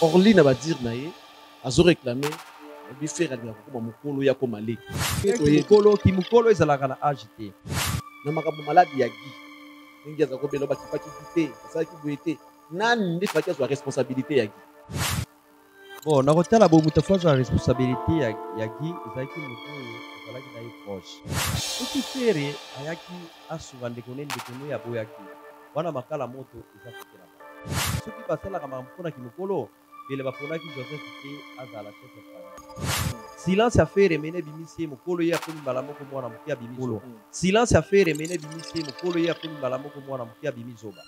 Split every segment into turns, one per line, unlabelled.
Orly na ba dire na ye azo réclamer alobi Ferre alinga kokoma mokolo ya koma leki.
Kimokolo kimokolo ezalaka na age te.
Na makambo maladi ya Guy ndenge aza kobela bakipaki Guy te asalaki boye te nani nde faki azwa responsabilité ya Guy.
Bon na kotala boye moto afo azwa responsabilité ya, ya Guy ezalaki moto oyo azalaki na ye proche. Soki Ferre ayaki asunga ndeko ne ndeko ne aboyaki wana makala moto. eza kote na bango. Soki basalaka makambo mpo na kimokolo, mbele baponaki Joseph te azala chef ya famille. Silence ya Ferre mene ebimisi ye mokolo ye akomi mbala moko mwana moke abimi zoba. Silence ya Ferre mene ebimisi ye mokolo ye akomi mbala moko mwana moke abimi zoba.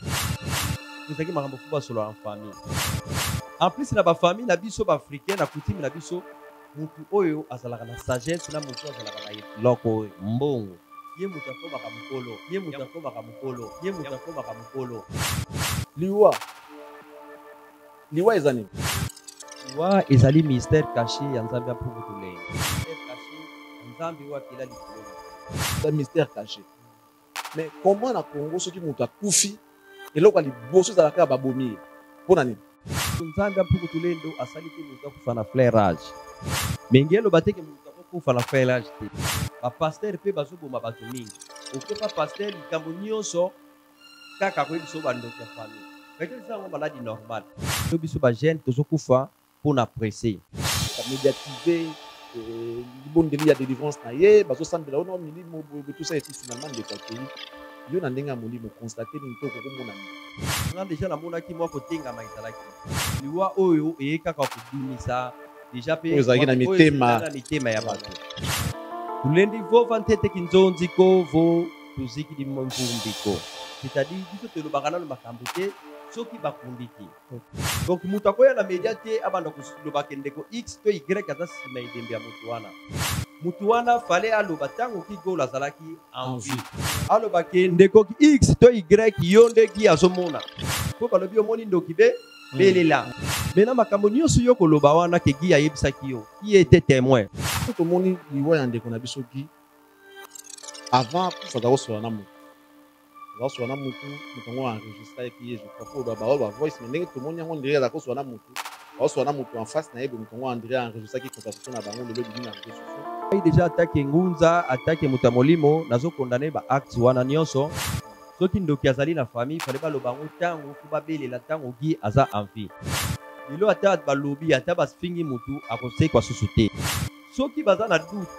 Ezalaki makambo fo basolola en famille. En plus na ba famille na biso ba africain na coutume na biso mutu oyo azalaka na sagesse na mutu azalaka na eloko oyo mbongo ye mutu akomaka mokolo ye mutu akomaka mokolo ye mutu akomaka mokolo
liwa liwa eza nini
liwa ezali mystère caché ya nzambe ya mpuvutulenge mystère caché ya nzambe oyo akela likolo
mystère caché Mais comment na Congo soki mutu akufi eloko ya liboso ezalaka ya babomi ye mpo na nini?
Nzambe ya mpuku tulendo asali te moto akufa na flairage menge eloba te ke moto akokufa na flairage te bapastere mpe bazoboma bato mingi okepa pastere likambo nyonso kaka koyebisa yo bandoki ya famille meke eza yango maladi normal to biso bagene tozokufa mpo na presse
médiatiser euh, libondeli ya délivrance na ye bazosambela ona milimo boye tout ça esi finalement ndeko akei yo na ndenge ya molimo constate nini to kokomona nini
nga deja namonaki mwa kotengama ezalaki liwa oyo eye kaka kobimisa deja mpe
ezalaki na mitema
na mitema ya bato tulendi vova ntete kinzonzi kovo toziki limvumbi ko c'est-à-dire biso tolobaka nano makambo te soki bakundiki Donc moto akoya na media te abanda koloba ke ndeko X to Y aza nsima ya ebembe ya moto wana. Moto wana fale aloba ntango ki goal azalaki en vie. Aloba ke ndeko X to Y yo nde ki azomona. Mpo balobi omoni ndoki be hmm. belela. Mais na makambo nyonso yo koloba wana ke Guy ayebisaki yo, qui était témoin?
Soki tomoni liwa ya ndeko na biso Guy, avant akufaka kosola na moto. azaswa na mutu moto yango enregistraki ye je crois mpo ba baoyo bavoice me ndenge tomoni yango ndire aza koswa na mutu bazoswa na mutu en face na ye boye moto yango andire enregistraki conversation na bango lelo bimi na réseau sociaux
ngai deja atake ngunza atake moto ya molimo nazokondane baacte wana nyonso soki ndoki azali na famille fale baloba yango ntango mpo babelela ntango gi aza envie lelo ata balobi ata bafingi motu akosekwa susu te soki baza na doute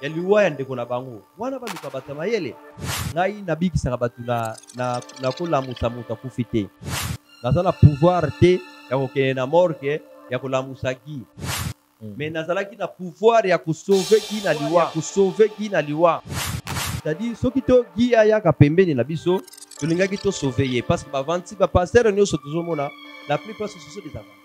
ya liwa ya ndeko na bango wana baluka bato ya mayele ngai nabikisaka bato na, na, na kolamusa moto akufi te naza na pouvoir te ya kokende na morgue ya kolamusa gi mm. mais nazalaki na pouvoir ya kosauve gi na liwa kosauve gi na liwa c'est-à-dire soki to gi ayaka pembeni na biso tolingaki tosauve ye parce que bavandi bapastere nyonso tozomona la plupart ce sont des avants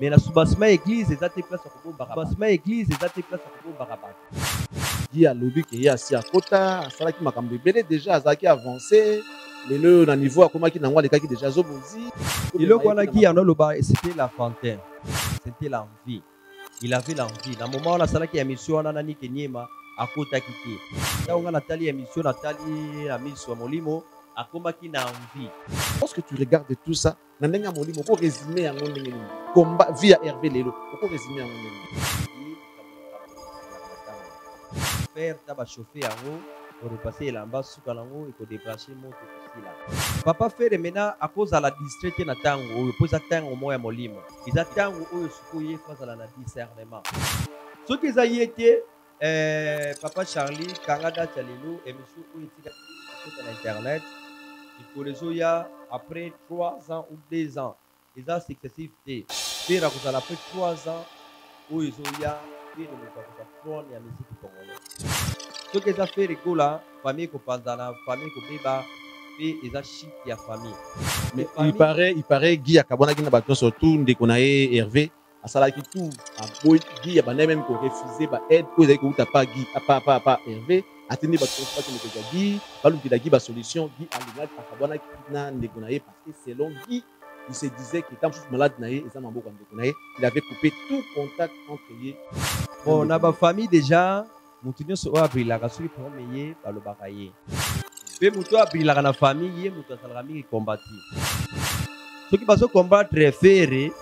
mais na soubassement ya eglise eza te place ya kobombaka soubassement ya eglise eza te place ya kobombaka bato
ye alobi ke ye asi akota asalaki makambo ebele deja azalaki avance lelo oyo na niveau akomaki nango alekaki deja zobozi
eloko wana ki yango aloba c'était la fantin c'était l'envie il avait l'envie na moment wana asalaki ya mission wana na nike niema akotaki te ntango ngai natali ya mission natali na miso ya molimo akomaki na envie
lorsque tu regardes tout ça na ndenge ya molimo oko resume yango ndenge nini komba vie ya herve lelo oko resume yango ndenge
fer ta bachauffe yango korepase elamba suka nango ekodebranche moto kosila papa fere mena akozala distrait te na ntango oyo mpo eza ntango moko ya molimo eza ntango oyo sikoyo ye fo azala na discernement soki eza ye te Eh, papa Charlie, kanga date ya lelo, émission oyo etika ekota na internet. Mikolo ezoya après 3 ans ou 2 ans. Eza successif te. Mpe na kozala après 3 ans oyo ezoya mpe na moto akozwa trone ya miziki congolais. Soki eza Ferre Gola, famille ekopanzana, famille ekobeba mpe eza shit ya famille.
Mais il paraît, il paraît Guy akabwanaki na bato nyonso, tout ndeko na ye Hervé asalaki tout aboyi gi abandaki meme korefuse baaide oyo ezalaki kowuta pa gi pa herve atindi bato mosusu bakende kozwa gi balukela gi basolution gi alingaki akabwanaki na ndeko na ye parce que selon gi il se disait que ntango mosusu malade na ye eza maboko ya ndeko na ye il avait coupé tout contact entre ye
bon na bafamille déjà Moto nyonso oyo abrilaka soki problème eye balobaka ye. Mpe moto oyo abrilaka na famille ye moto azalaka mingi combati. Soki bazo combattre Ferre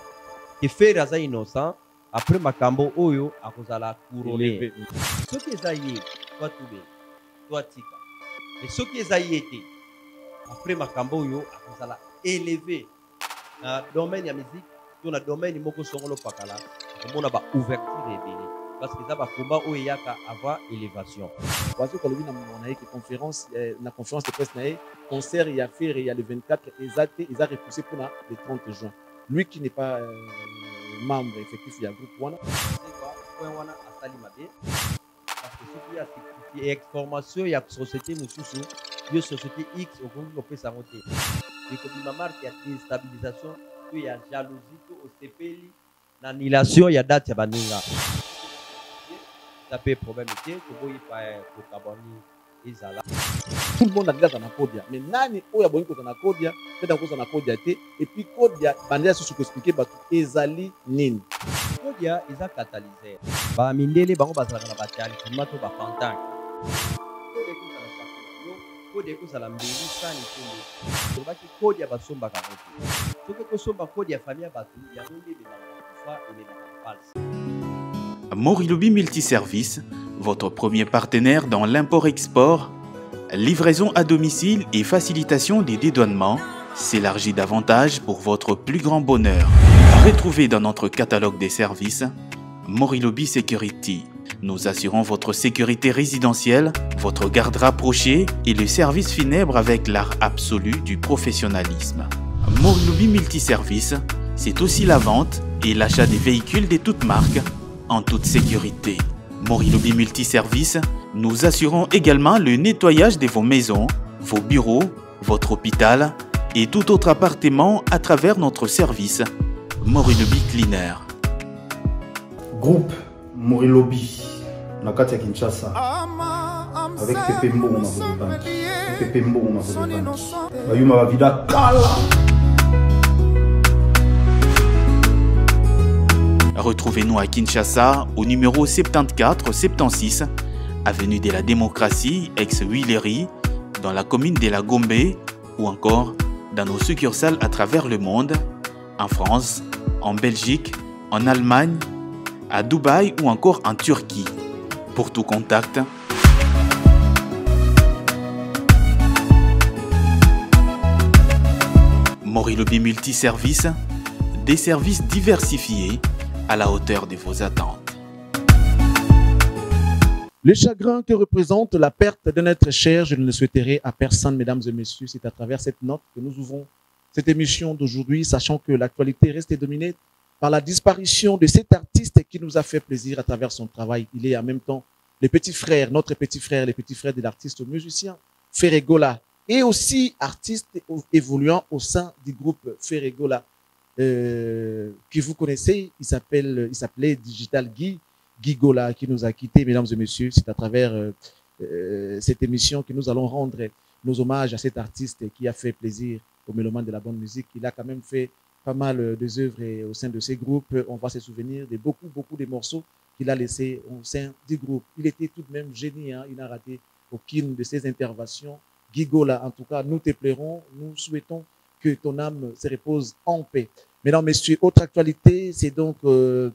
ke Ferre aza innocent après makambo oyo akozala couronne. Soki eza ye toi tube toi tika. Mais soki eza ye te après makambo oyo akozala élevé. na domaine ya musique to na domaine moko songolo pakala okomona ba ouverture ebele parce que eza ba combat oyo eyaka avant élévation
wazo kalobi na monoko na ye ke conférence eh, na conférence de presse na ye concert ya ferre ya le 24 eza te eza repoussé mpona le 30 juin lui qui n'est pas euh, membre effectif ya groupe wana
point wana asali mabe information ya société mosusu yo société x okoki kopesa yango te ekobima marke ya destabilisation to ya jalousie to osepeli na annulation ya date ya baninga eza mpe problème te toboyi kokabani ezala
tout le monde alingi na kodia mais nani oyo abongi kozala na kodia mpe ntango kozala na kodia te epuis kodia bandela susu koexplike bato ezali nini
kodia eza catalyseur bamindele bango bazalaka na batalkima to bapantanke kodia ekozala mbeli sani tele olobaki kodia basombaka yango te soki ekosomba kodia ya famille ya bato yango nde ebemaka kufa ebemaka mpala false
Morilobi Multiservice, votre premier partenaire dans l'import-export, livraison à domicile et facilitation des dédouanements s'élargit davantage pour votre plus grand bonheur. Retrouvez dans notre catalogue des services Morilobi Security. Nous assurons votre sécurité résidentielle, votre garde rapprochée et le service funèbre avec l'art absolu du professionnalisme. Morilobi Multiservice, c'est aussi la vente et l'achat des véhicules de toutes marques en toute sécurité. Morilobi Multiservice, nous assurons également le nettoyage de vos maisons, vos bureaux, votre hôpital et tout autre appartement à travers notre service Morilobi Cleaner.
Groupe Morilobi, avec
Retrouvez-nous à Kinshasa au numéro 74 76 avenue de la démocratie ex huilery dans la commune de la Gombe ou encore dans nos succursales à travers le monde, en France, en Belgique, en Allemagne, à Dubaï ou encore en Turquie. Pour tout contact, Morilobi Multiservice, des services diversifiés à la hauteur de vos attentes.
Le chagrin que représente la perte d'un être cher, je ne le souhaiterai à personne, mesdames et messieurs. C'est à travers cette note que nous ouvrons cette émission d'aujourd'hui, sachant que l'actualité reste dominée par la disparition de cet artiste qui nous a fait plaisir à travers son travail. Il est en même temps le petit frère, notre petit frère, les petits frères de l'artiste musicien Ferregola, et aussi artiste évoluant au sein du groupe Ferregola. Euh, que vous connaissez. Il s'appelle, il s'appelait Digital Guy, Guy Gola, qui nous a quittés, mesdames et messieurs. C'est à travers euh, euh, cette émission que nous allons rendre nos hommages à cet artiste qui a fait plaisir au mélomane de la bonne musique. Il a quand même fait pas mal des œuvres au sein de ses groupes. On va se souvenir de beaucoup, beaucoup de morceaux qu'il a laissés au sein du groupe. Il était tout de même génial, hein. il n'a raté aucune de ses interventions. Guy Gola, en tout cas, nous te plairons, nous souhaitons que ton âme se repose en paix. Mesdames, Messieurs, autre actualité, c'est donc euh,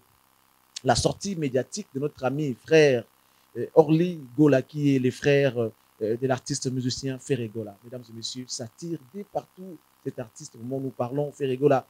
la sortie médiatique de notre ami frère euh, Orly Gola, qui est le frère euh, de l'artiste musicien Ferregola. Mesdames et Messieurs, ça tire de partout cet artiste au moment où nous parlons. Ferregola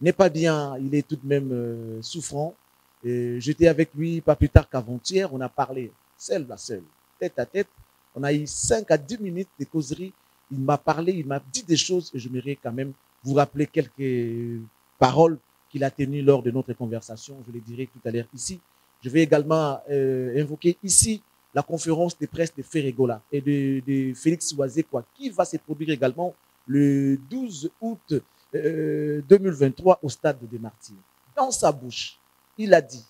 n'est pas bien, il est tout de même souffrant. J'étais avec lui pas plus tard qu'avant-hier, on a parlé seul à seul, tête à tête. On a eu 5 à 10 minutes de causerie il m'a parlé, il m'a dit des choses et j'aimerais quand même vous rappeler quelques paroles qu'il a tenues lors de notre conversation. Je les dirai tout à l'heure ici. Je vais également euh, invoquer ici la conférence des presse de Ferregola et de, de Félix quoi qui va se produire également le 12 août 2023 euh, au stade des Martyrs. Dans sa bouche, il a dit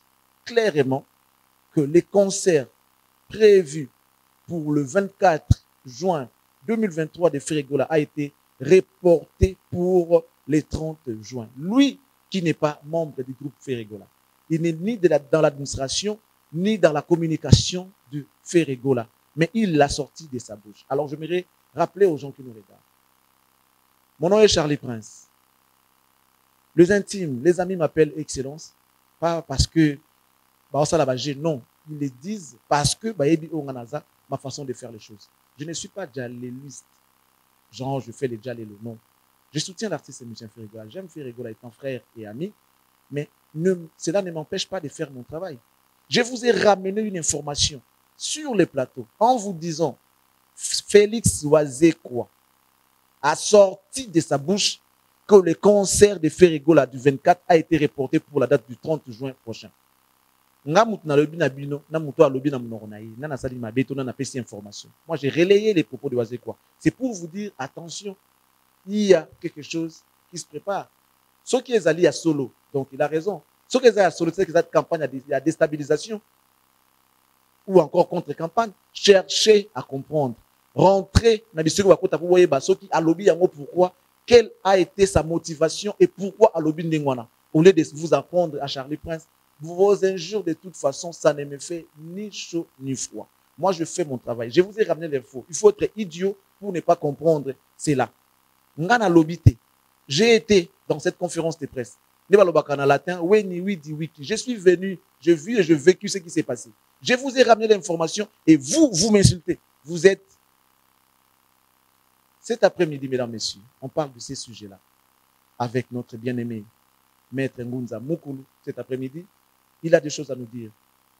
clairement que les concerts prévus pour le 24 juin 2023 de Ferregola a été reporté pour le 30 juin. Lui qui n'est pas membre du groupe Ferregola. Il n'est ni dans l'administration, ni dans la communication du Ferregola. Mais il l'a sorti de sa bouche. Alors je voudrais rappeler aux gens qui nous regardent. Mon nom est Charlie Prince. Les intimes, les amis m'appellent Excellence, pas parce que bah, non, ils le disent parce que bah, oh, ma façon de faire les choses. Je ne suis pas djaléliste. Genre, je fais les le nom. Je soutiens l'artiste et musicien Ferrigola. J'aime Ferrigola étant frère et ami, mais cela ne m'empêche pas de faire mon travail. Je vous ai ramené une information sur les plateaux en vous disant Félix quoi, a sorti de sa bouche que le concert de Ferrigola du 24 a été reporté pour la date du 30 juin prochain nga mutu nalobi na bino na mutu oyo alobi na monoko na ye nga nasali mabe to na napesi information moi j'ai relayé les propos de wazekwa c'est pour vous dire attention il y a quelque chose qui se prépare soki ezali ya solo donc il a raison soki eza ya solo tisaki eza campagne ya déstabilisation ou encore contre campagne cherchez à comprendre rentrer na bisiko bakota po boyeba soki alobi yango pourquoi quelle a été sa motivation et pourquoi alobi ndenge wana au lieu de vous apprendre à charlie prince vos injures, de toute façon, ça ne me fait ni chaud ni froid. Moi, je fais mon travail. Je vous ai ramené l'info. Il faut être idiot pour ne pas comprendre cela. Ngana lobité. J'ai été dans cette conférence de presse. Je suis venu, j'ai vu et j'ai vécu ce qui s'est passé. Je vous ai ramené l'information et vous, vous m'insultez. Vous êtes. Cet après-midi, mesdames, messieurs, on parle de ces sujets-là avec notre bien-aimé Maître Ngunza Mukulu. Cet après-midi, il a des choses à nous dire.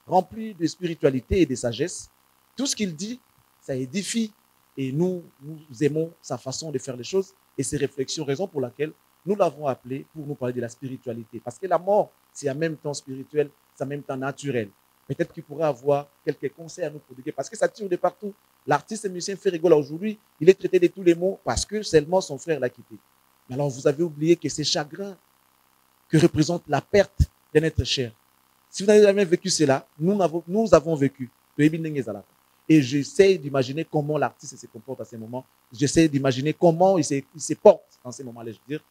Rempli de spiritualité et de sagesse, tout ce qu'il dit, ça édifie. Et nous, nous aimons sa façon de faire les choses et ses réflexions, raison pour laquelle nous l'avons appelé pour nous parler de la spiritualité. Parce que la mort, c'est en même temps spirituel, c'est en même temps naturel. Peut-être qu'il pourrait avoir quelques conseils à nous prodiguer parce que ça tire de partout. L'artiste et musicien fait aujourd'hui, il est traité de tous les mots parce que seulement son frère l'a quitté. Mais alors vous avez oublié que c'est chagrin que représente la perte d'un être cher, si vous n'avez jamais vécu cela, nous avons, nous avons vécu. Et j'essaie d'imaginer comment l'artiste se comporte à ces moments. J'essaie d'imaginer comment il se, porte dans ces moments-là. Je veux dire,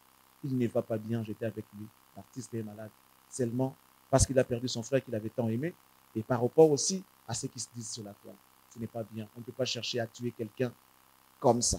il ne va pas bien, j'étais avec lui. L'artiste est malade. Seulement parce qu'il a perdu son frère qu'il avait tant aimé. Et par rapport aussi à ce qui se dit sur la toile. Ce n'est pas bien. On ne peut pas chercher à tuer quelqu'un comme ça.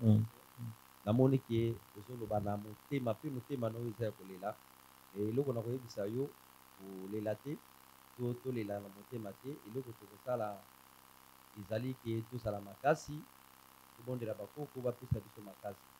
Mm.
namoni ke ozoloba na motema mpe motema na oyo eza ya kolela eh, eloko na koyebisa yo kolela te to tolela na motema te eloko tokosala ezali ke tozala makasi tobondela bakoko bapesa biso makasi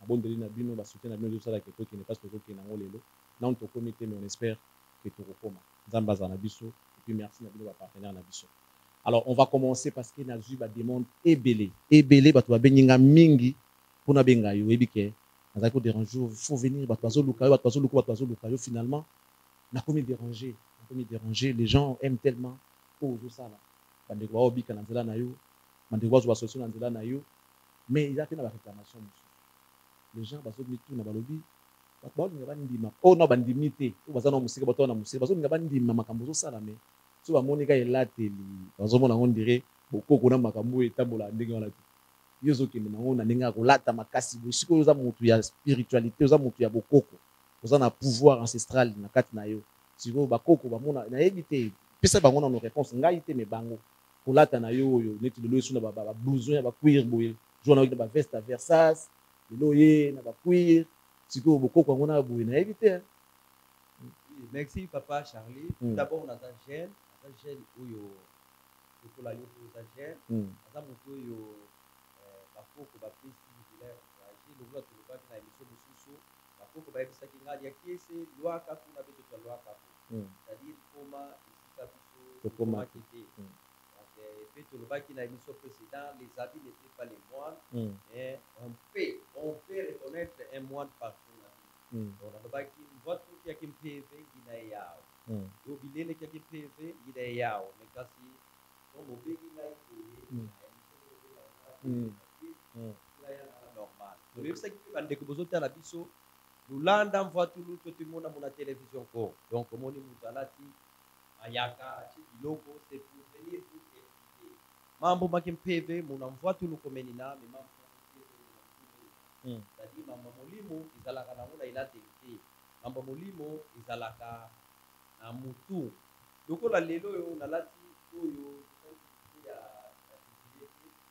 na bondeli na bino
ba soutien na bino ezo sala que to kende place tozo kende yango lelo nanu to komi te mais on espère que toko koma nzambe azala na biso et puis merci na bino ba partenaire na biso alors on va commencer parce que na zui ba demande ebele ebele bato ba bengi nga mingi mpo na benga yo oyebi ke nazali ko déranger il faut venir bato bazo luka yo bato bazo luka bato bazo luka yo finalement na komi déranger na komi déranger les gens aiment tellement oyo ozo sala bandeko bao bika na nzela na yo bandeko bazwa ba solution na nzela na yo mais eza pe na ba reclamation mosusu les gens bazo mituna balobi bato baolinga bandima oyo oh, nao bandimi te oyo baza nao mosika bato wana mosika bazolinga bandima makambo ozosala me so bamoni ka elateli bazomona yango ndire bokoko na makambo oyo etambolaka ndenge wana te yo ozokende nango na ndenge ya kolata makasi boye sikoyo oza motu ya spiritualité oza motu ya bokoko oza na pouvoir ancestral na kati na yo sikoyo bakoko bamona nayebi te pesa bango nano réponse ngai te me bango kolata na yo oyo neti lelo esu na ba, ba, ba blouson ya ba cuir boye jour na oki na ba veste ya versas lelo ye na ba cuir sikoyo bokoko yango na boye nayebi te
hein? merci papa charlie
mm.
d'abord naza jeune naza jeune oyo lokola yo mpe oza jeune
mm.
aza moto oyo eh, bakoko bapesi vilaire encourage lokola tolobaki na emission mosusu bakoko bayebisaki ngai ya kiese lwaka kuna mpe totwa lwaka po
hmm.
c'est-à-dire koma esika biso
tokomaki
te
hmm.
donc euh, epe tolobaki na émission précédent les habits ne fait pas les moines
hmm.
mais on peut on peut reconnaître un moine par son habit
hmm.
donc nalobaki mvwatu kiaki mpeve ngina ye yawo yo bilele kiaki mpeve ngina ye yawo mais kasi so mobengi ngai
koye
normal toyebisaki mpe bandeko bozotala biso Lulanda mvuatulu to ti mona mona television ko donc omoni mutu alati mayaka atie biloko c'est pour venir vous critiquer mambo make mpeve mona mvuatulu komeni na me mambo
Hmm.
c'est-à-dire mambo molimo ezalaka nango na elateli te mambo molimo ezalaka na mutu lokola lelo oyo nalati oyo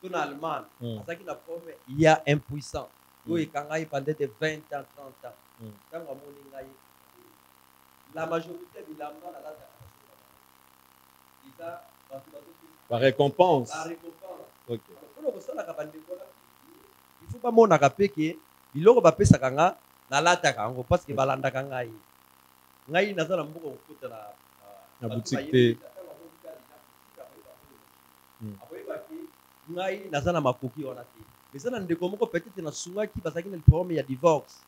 to na allemagne
hmm.
azalaki na problème ya impuissant
hmm.
oyo ekanga ye pendant de 20 ans 30 ans
hmm.
ntango amoni ngai la majorité ya bilamba nalataka eza bato
bazobarécompense
mpona kosalaka bandeko na ifo bamonaka mpe ke biloko bapesaka nga nalataka yango parce que balandaka ngai ngai naza na mboka kokota na
boutique te akoyeba
ke ngai naza na makoki wana te mais eza na ndeko moko peut-être nasungaki bazalaki na problème ya divorce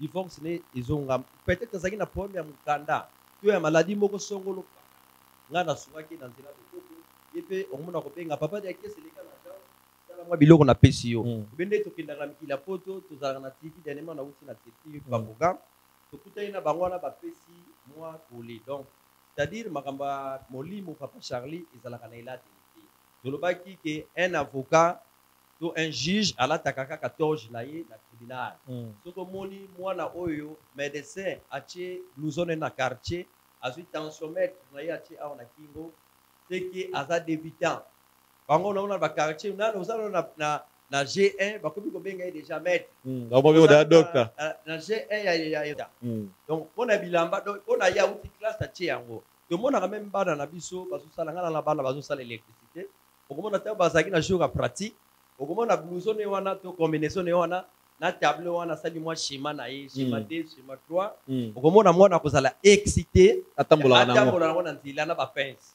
divorce ne ezonga peut-être azalaki na problème ya mokanda to ya maladie moko songolo ngai nasungaki na nzela bokoko ye mpe okomona kobenga papa de akese eleka na ta tala mwa biloko napesi yo
mm.
obe nde tokendaka na mikili ya poto tozalaka na tiki dernièrement nauti na tiki mm. baboga tokutani na bango wana bapesi mwa kole donc C'est à dire makambo ya molimo papa Charlie ezalaka na elateli te. Tolobaki ke un avocat to un juge alataka kaka toge na ye na tribunal.
Mm.
Soki omoni mwana oyo medecin atie blouson na ye na quartier, azwi tensiomètre na ye atie awa na kingo, c'est que aza debutant. Bango na wana ba quartier nanu oza nanu na, na na G1 bakomi kobenga ye deja maître
hmm, bakomi kobenga docteur
na G1 ya ya ya
hmm.
donc pona bilamba donc pona ya uti classe atie yango tomonaka meme bana na biso bazosala ngana na bana bazosala électricité okomona ntango bazalaki na jour ya pratique okomona blouson ne wana to combinaison ne wana na tableau wana asali mwa schéma na ye schéma 2 hmm. schéma 3 okomona mwana akozala excité atambola na yango na nzela na
bapince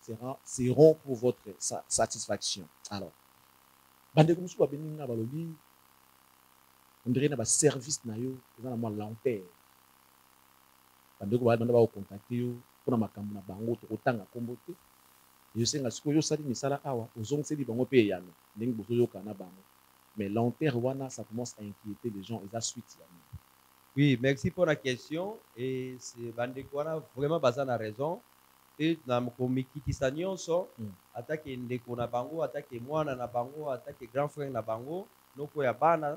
sera, seront pour votre satisfaction. Alors, bandeko mosusu babengi nga balobi ondire na baservice na yo eza na mwa lenteur bandeko banda bakokontakte yo mpo na makambo na bango tokotanga nkombo te ezosenga sikoyo osali misala awa ozongiseli bango mpe eyano ndenge bozoyoka na bango mais lenteur wana ça commence à inquiéter les gens eza suite ya nini
oui merci mpo na question e bandeko wana vraiment baza na raison Mpe na komikitisa nyonso,
ata
ke ndeko na bango, ata ke mwana na bango, ata ke grand frère na bango noko ya bana,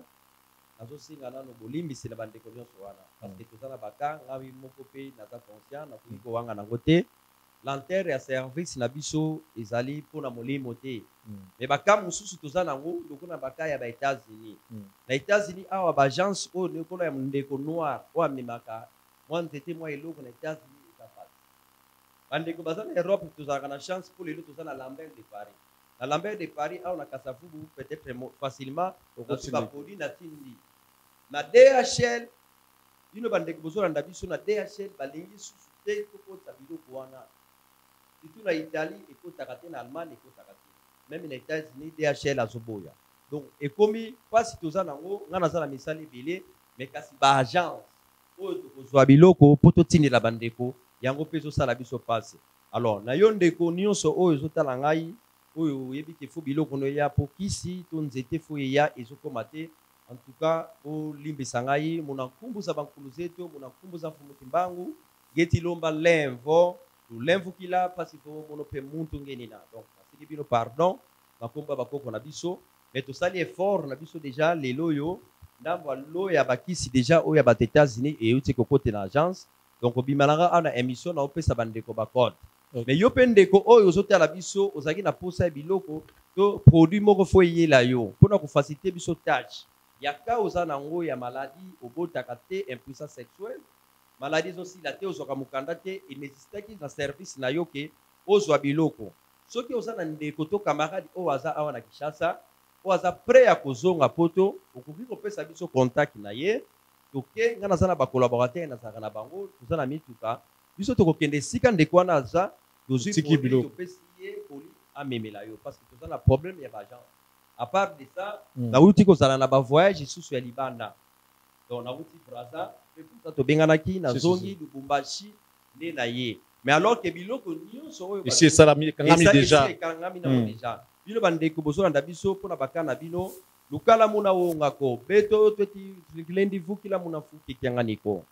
nazo senga nano bolimbisi na ba ndeko nyonso wana, parce que toza na ba cas, ngai moko mpe naza conscient, nakoki ko wangana yango te, lenteur ya service na biso ezali mpo na molimo te, mais ba cas mosusu toza na yango, lokola na ba cas ya ba
Etats-Unis,
na Etats-Unis awa ba agences oyo lokola ya ndeko noir oyo amemaka mwa nzete, mwa eloko na Etats-Unis eza pasi. bandeko baza na europe tozalaka na chance mpo lelo toza na lambert de paris na lambert de paris awa na kasavubu peut-être facilement
okoki
baproduit na tindi na dhl bino bandeko bozolanda biso na dhl balingi susu te tokotisa biloko wana surtout na italie ekotaka te na allemagne ekotaka te meme na états-unis dhl azoboya donc ekomi mpasi toza nango ngai naza na misala ebele mais kasi baagence oyo tokozwa biloko mpo totindela bandeko yango mpe ezosala biso mpasi alors na yo ndeko nyonso oyo ezotala ngai oyo oyebi ke fo biloko no eya mpo kisi to nzete fo eya ezokoma te en tout cas bolimbisa ngai muna nkumbu za bankulu zetu muna nkumbu za mfumu kimbangu geti lomba lemvo lulemvukila mpasi tomono mpe muntu ngenina donc naseki bino pardon ba kombo ya ba koko na biso mais tosali effort na biso dejà lelo oyo ndambo ya lot ya ba kisi dejà oyo ya bato Etats-Unis eyuti kokotela agence donc obima na nga awa na emission na opesa ba ndeko ba code
Ok.
mais yo pe ndeko oyo ozotala biso ozalaki na posa ya biloko to produit moko fo eyela yo mpo na kofacilite biso tâche ya ka oza na yango ya maladie obotaka te impuissance sexuelle maladie ezosila te ozwaka mokanda te enexistaki na service na yo ke ozwa biloko Soki oza na ndeko to camarade oyo aza awa na Kinshasa, oyo aza pret ya kozonga poto, okoki kopesa biso contact na ye, toke, nga naza na ba collaborateurs nazalaka na bango, toza na mituka, biso tokokende esika ndeko wana aza, tozui
Otiki
produit,
biloko.
topesi ye colis, amemela yo, parce que toza na problème ya ba agence. A part de ça,
Mm.
nawuti kozala na ba voyages lisusu ya libanda, donc nawuti Brazza, pe Brazza tobenganaki, nazongi Lubumbashi, nde na ye mais alors que biloko nyonso oyo
esi esalami ekangami
deja ekangami nango
hmm.
deja bino bandeko bozolanda biso mpo na baka na bino lukala muna wongako beto tweti kilendi vukila muna fuki kianganiko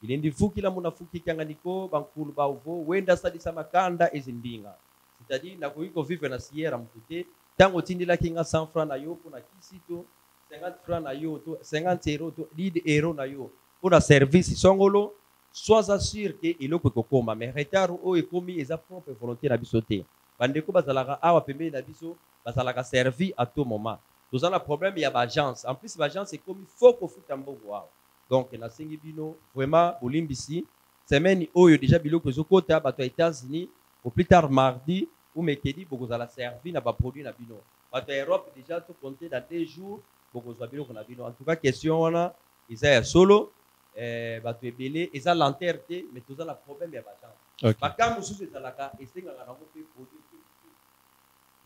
kilendi vukila muna fuki kianganiko bankulu bauvo wenda salisa makanda ezimbinga c'est-à-dire nakoki kovivre na sierra motu te ntango otindelaki nga 100 franc na yo mpo na kisi to 50 franc na yo to 50 euro to lide euro na yo mpo na service songolo sois a sur ke eloko ekokoma mais retard oyo ekomi eza propre volonté na biso te bandeko bazalaka awa pembeni na biso bazalaka servi à tout moment toza na problème ya baagence en plus baagence ekomi fo kofuta mbongo awa donc nasengi bino vraiment bolimbisi semaine oyo deja biloko ezokota bato ya états-unis au plus tard mardi ou mercredi bokozala servi na baproduit na bino bato ya europe deja tokonte na deux jours bokozwa biloko na bino en tout cas question wana eza ya solo eh, bato ebele eza lenteur te mais toza na problème ya bagence
okay.
baka mosusu ezalaka esengaka nango mpe produit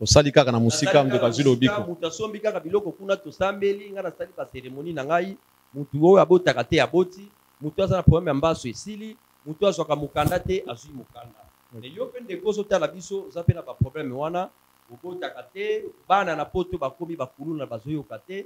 osali kaka na mosika ndeko azwi lobiko
moto asombi kaka biloko kuna tosambeli ngai nasali baceremonie na ngai motu oyo abotaka te aboti motu aza na problème ya mbaso esili motu azwaka mokanda te azwi mokanda me yo mpe ndeko ozotala biso oza mpe na baproblème wana obotaka te bana na poto bakomi bakuluna bazoyoka te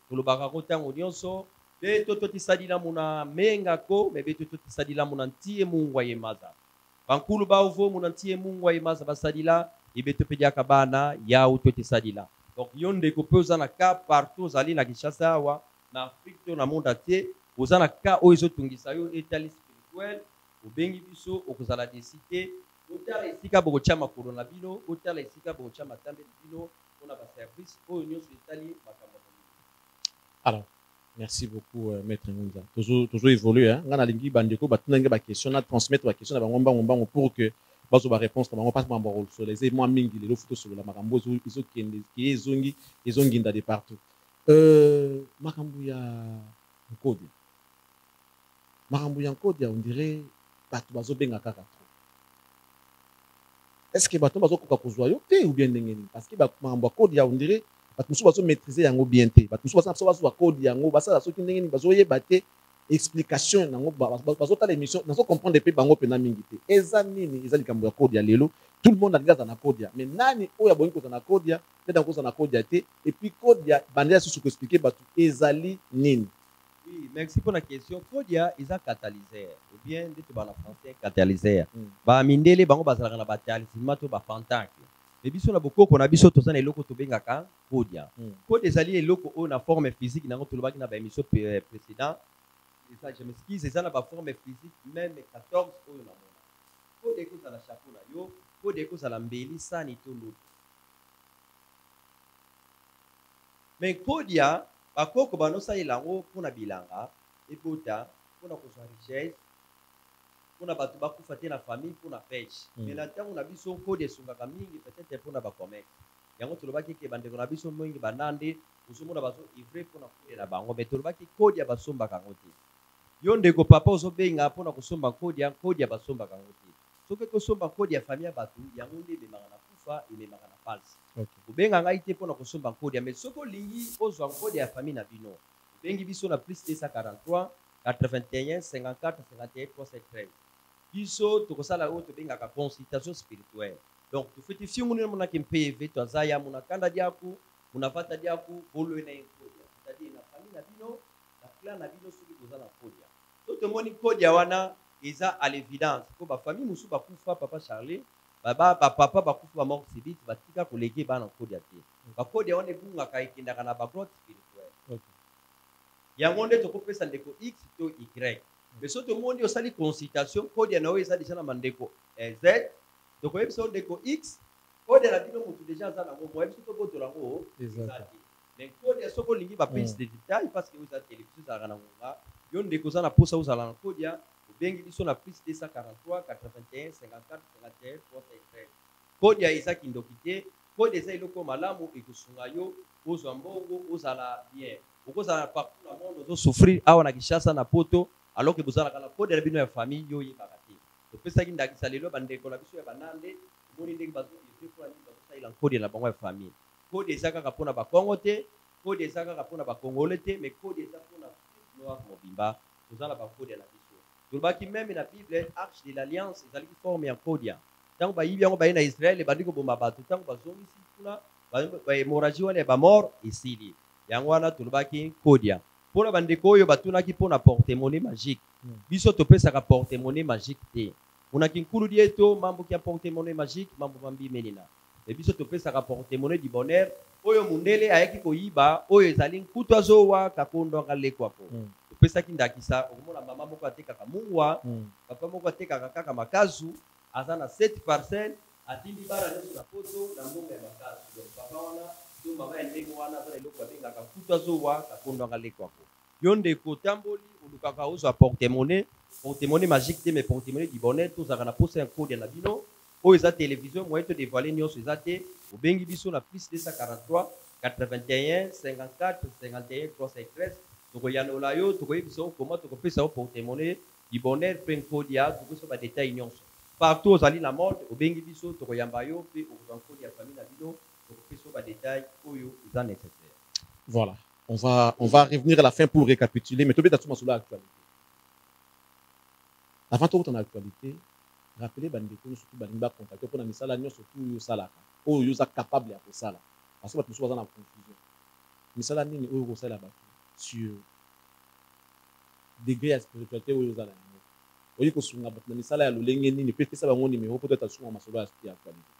Tolobaka ko tango nionso, Beto toti sadila muna menga ko, me beto toti sadila muna ntiye mungwa ye maza. Bankulu bao vo muna ntiye mungwa ye maza basadila, ye beto pe diaka bana yau toti sadila. Donc yo ndeko pe oza na cas partout ozali na Kinshasa awa, na Afrique to na monde entier, oza na cas oyo ezo tungisa yo etali spirituel, obengi biso okozala deci te, botala esika bokotia makolo na bino, botala esika bokotia matambe na bino. pona ba service oyo nyoso etali makambo ya bolingo
alors merci beaucoup euh, maître ngunza tozo tozo évoluer hein nga nalingi bandeko batuna nge ba question na transmettre ba question na bango mbango mbango pour que bazo ba réponse na bango pas mambo ya kolosola eza mwa mingi lelo futo solola makambo ezokende eye ezongi ezonginda de partout euh, makambo ya nkodi makambo ya nkodia on dirait bato bazobenga kaka trop est ce que bato bazokoka kozwa yo te ou bien ndenge nini parce que makambo ya kodia on dirait bato mosusu bazomaîtrise yango bien te bato mosusu baza bazwa kode yango basala soki ndenge nini bazoyeba te explication nango bazotala émission nazo comprendre mpe bango mpena mingi te eza nini eza likambo ya kode ya lelo tout le monde alingi azala na kode ya mais nani oyo abongi kozala na kode ya nde nakozala na kode ya te epuis kode ya banda ya susu koexplike bato ezali nini
Oui, merci pour la question. Kodia eza catalyseur ou bien nde tobana français catalyseur.
Mm.
Ba mindele bango bazalaka na ba talisman to ba pentacle. Mais biso na bokoko na biso toza na eloko tobengaka kodia.
Mm.
Kodia ezali eloko oyo na forme physique nango tolobaki na ba émission euh, précédent. Eza je m'excuse eza na ba forme physique même 14 oyo na mona. Kodia ekozala chapeau na yo, kodia ekozala mbeli sani to loto. Mais kodia Bakoko bano salela yango pona bilanga ebota pona kozwa richesse pona batu bakufa te na famille pona peche
mm.
mais na tango na biso nkodi esungaka mingi peut-etre pona ba commerce yango tolobaki ke bandeko na biso mingi banande ozomona bazo ivre pona kolela bango mais tolobaki kodi ya basombaka yango te yo ndeko papa ozobenga pona kosomba nkodi ya nkodi ya basombaka yango te soki ekosomba nkodi ya famille ya bato yango nde ememaka na kufa ememaka na palsi
Okay.
Obenga ngai te pona kosomba nkodia mais soki olingi ozwa nkodia ya famille na bino obengi biso na plus 243 81 54 51 313 biso tokosala oyo tobengaka consultation spirituelle donc tofeti fiungu nini monaki mpe veto aza ya monakanda diaku monavata diaku bolwe na ye nkodia c'est-à-dire na famille na bino na clan na bino soki boza na nkodia to tomoni nkodia wana eza à l'évidence mpo bafamille mosusu bakufa papa charlie Ba ba ba papa ba kufi ba mort subite ba tika ko leguer bana code ya te. Ba code ya wana ebungaka ekendaka na ba grotte spirituelle.
Okay.
Yango nde toko pesa ndeko X to Y. Mais soki tomoni osali consultation code ya na yo eza deja na ba ndeko eh, Z toko yebisa yo ndeko X code na bino mutu deja aza nango moyen biso tobotola yango oh, eza te. Mais code ya soki olingi ba pesi mm. de détail parce que oza television ezalaka na ngonga yo ndeko oza na posa ozala na code ya Obengi biso na plus 243 81 54 51 313. Kodia eza kindoki te, kodia eza eloko malamu ekosunga yo ozwa mbongo ozala bien. Okozala na partout na monde ozo souffrir awa na Kinshasa na poto alors que bozalaka na kodia na bino ya famille yo oyebaka te. Topesaki ndakisa lelo ba ndeko na biso ya banande omoni ndenge bazo vivre pona nini bazo salela kodia na bango ya famille. Kodia eza kaka pona bakongo te, kodia eza kaka pona bakongole te mais kodia eza pona gloire mobimba toza na ba kodia na biso tolobaki meme na bible arche de l'alliance ezalaki forme ya kodia ntango bayibi yango baye na israel ebandi koboma bato ntango bazongisi kuna bahemoragie wana ya bamort esili yango wana tolobaki kodia mpo na bandeko oyo batunaki mpo na portemone magique
hmm.
biso topesaka portemone magique te Monaki nkulu dieto mambo kia porte-monnaie magique mambo mambi menina mais biso topesaka porte-monnaie du bonheur oyo mundele ayaki koyiba oyo ezali nkutu azowa kakondo angaleko ako
mm.
topesaki ndakisa okomona mama moko atekaka mungwa
mm.
papa moko atekaka kaka makazu aza na 7 parcelle atindi bana nyonso na poto na mbongo ya makazu donc papa wana to mama ya ndenge wana aza na eloko abengaka nkutu azowa kakondo angaleko ako Yo ndeko otamboli olukaka ozwa porte-monnaie, porte-monnaie magique te mais porte-monnaie du bonheur, tozalaka na posa ya nkodia na bino, oyo eza television moyen to devoiler nionso eza te, obengi biso na plus 243 81 54 51 313 tokoyanola yo, tokoyebisa yo comment tokopesa yo porte-monnaie du bonheur mpe nkodia, topesa yo ba details nionso. Partout ozali na monde, obengi biso tokoyamba yo mpe okozwa nkodia ya famille na bino, tokopesa yo ba details oyo eza necessaire.
Voilà. On va, on va revenir à la fin pour récapituler, mais tu as sur l'actualité. Avant tout, ton actualité, rappelez Bandeko, nous surtout Balimba contacté pour la mise à l'agneau, surtout Yosalaka, ou Yosa capable à Kosala. Parce que nous sommes dans la confusion. Mise à l'agneau, ou Yosala sur degré ya spiritualité oyo ozala yango oyi kosunga bato na misala ya lolenge nini mpe pesa bango
nimero mpo to ata sunga masolo ya actualité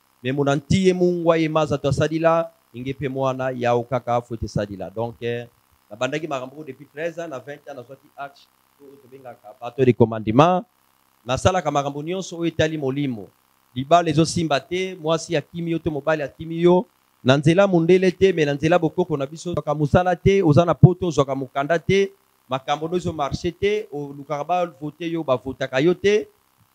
Memo na nti ye mungwa ye maza to asalila inge pe mwana yao kaka afo ete salila donc eh, na bandaki makambo ko depuis 13 ans na 20 ans na zwaki arch to oyo tobengaka bato de commandement na salaka makambo nyonso oyo etali molimo libala ezo simba te mwasi ya kimi yo to mobali akimi yo na nzela mundele te me na nzela bokoko na biso zwaka mosala te oza na poto ozwaka mokanda te makambo no ezo marche te olukaka ba vote yo ba votaka yo te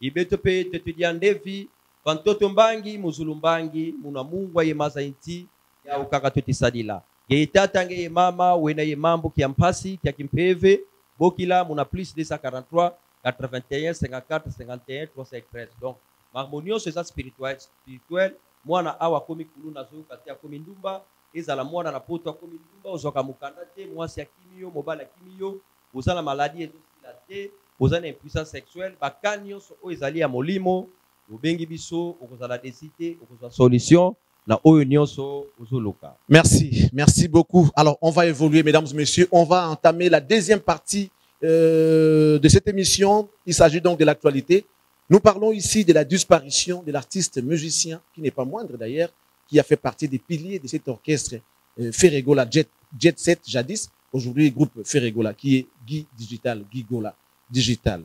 Ibeto pe tetu dia ndevi, bantoto mbangi, muzulu mbangi, munwa mungwa ye maza inti, ya ukanga tuti salila. Ge ye tata nge ye mama, wena ye mambu kia mpasi, kia kimpeve, bokila, muna plus 243, 81, 54, 51, 313. Donc, makambo nionso eza spiritual, spirituel, muana awa akomi kuluna azoyoka te akomi ndumba, ezala muana na poto akomi ndumba ozwaka mukanda te, muasi akimi yo, mobali akimi yo, La maladie sexuelle molimo biso solution
Merci, merci beaucoup. Alors, on va évoluer, mesdames et messieurs. On va entamer la deuxième partie euh, de cette émission. Il s'agit donc de l'actualité. Nous parlons ici de la disparition de l'artiste musicien, qui n'est pas moindre d'ailleurs, qui a fait partie des piliers de cet orchestre euh, Ferrego, la jet, jet Set jadis Aujourd'hui, groupe Ferregola, qui est Guy Digital, Guy Gola Digital.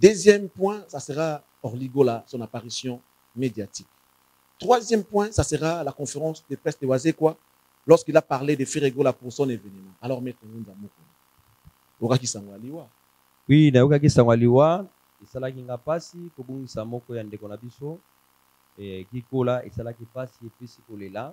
Deuxième point, ça sera Orligola, son apparition médiatique. Troisième point, ça sera la conférence de presse de Wazekwa, lorsqu'il a parlé de Ferregola pour son événement. Alors, maître Nunda Moko, Oraki Sangwaliwa.
Oui, Naokaki Sangwaliwa, esalaki nga pasi kobungisa moko ya ndeko na biso eh, gikola esalaki pasi epesi kolela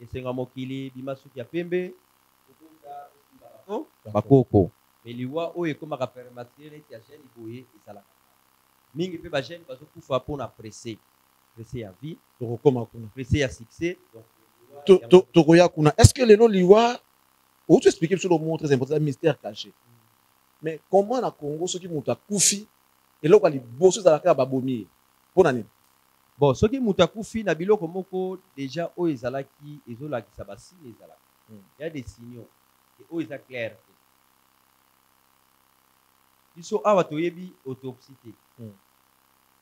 Esenga mokili bima suki ya pembe kobota kosimba bato bakoko mais liwa oyo ekomaka permature neti ya gene boye ezalaka kala mingi pe ba jeune bazo kufa pona presse presse ya vie
tokokoma kuna
presse ya succès donc
tokoya kuna est ce que lelo liwa outi expliquer biso lomo très important mystère caché mais comment na congo soki moto akufi eloko ya liboso ezalaka ya babomi ye mpo na nini
bon soki moto akufi na biloko moko deja oyo ezalaki ezolakisa basini ezalaka
hmm.
ya desinio oyo eza claire te biso awa toyebi autopsi te
hmm.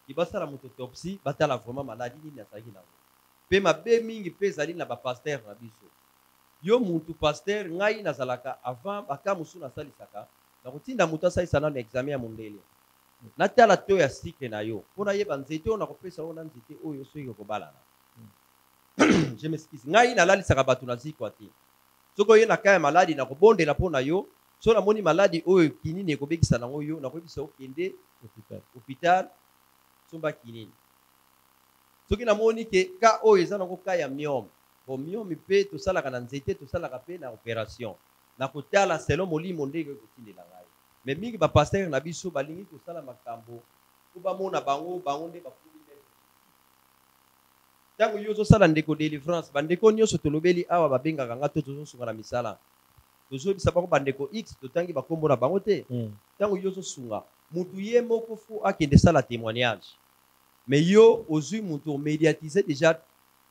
ke basala moto autopsi batala vraiment maladi nini azalaki na yango mpe mabe mingi mpe ezali na bapaster na biso yo mutu paster ngai nazalaka avant baka mosusu nasalisaka nakotinda moto asalisa nano examen ya mondele Natala to ya cycle na yo mpo nayeba nzete oyo nakopesa yo na nzete oyo soki ekobalana. Je m'excuse. Ngai nalalisaka bato na zikwa te. Soki oye na ka ya maladi nakobondela mpo na yo. Soki namoni maladi oyo kinini ekobekisa nango yo, nakoyebisa okende hopital somba kinini. Soki namoni ke ka oyo eza nango ka ya myome, bo myome mpe tosalaka na nzete, tosalaka mpe na operation. na kotala selon molimo ndenge ekotindela ngai me mingi bapastere na biso balingi kosala makambo mpo bamona bango bango nde bakomi ntango yo ozosala ndeko delivrance bandeko nyonso tolobeli awa babengaka nga to tozosunga na misala tozoyebisa bango bandeko x totangi bakombo na bango te hmm. ntango yo ozosunga motu ye moko fo akende sala témoignage mais yo ozwi motu omediatise déjà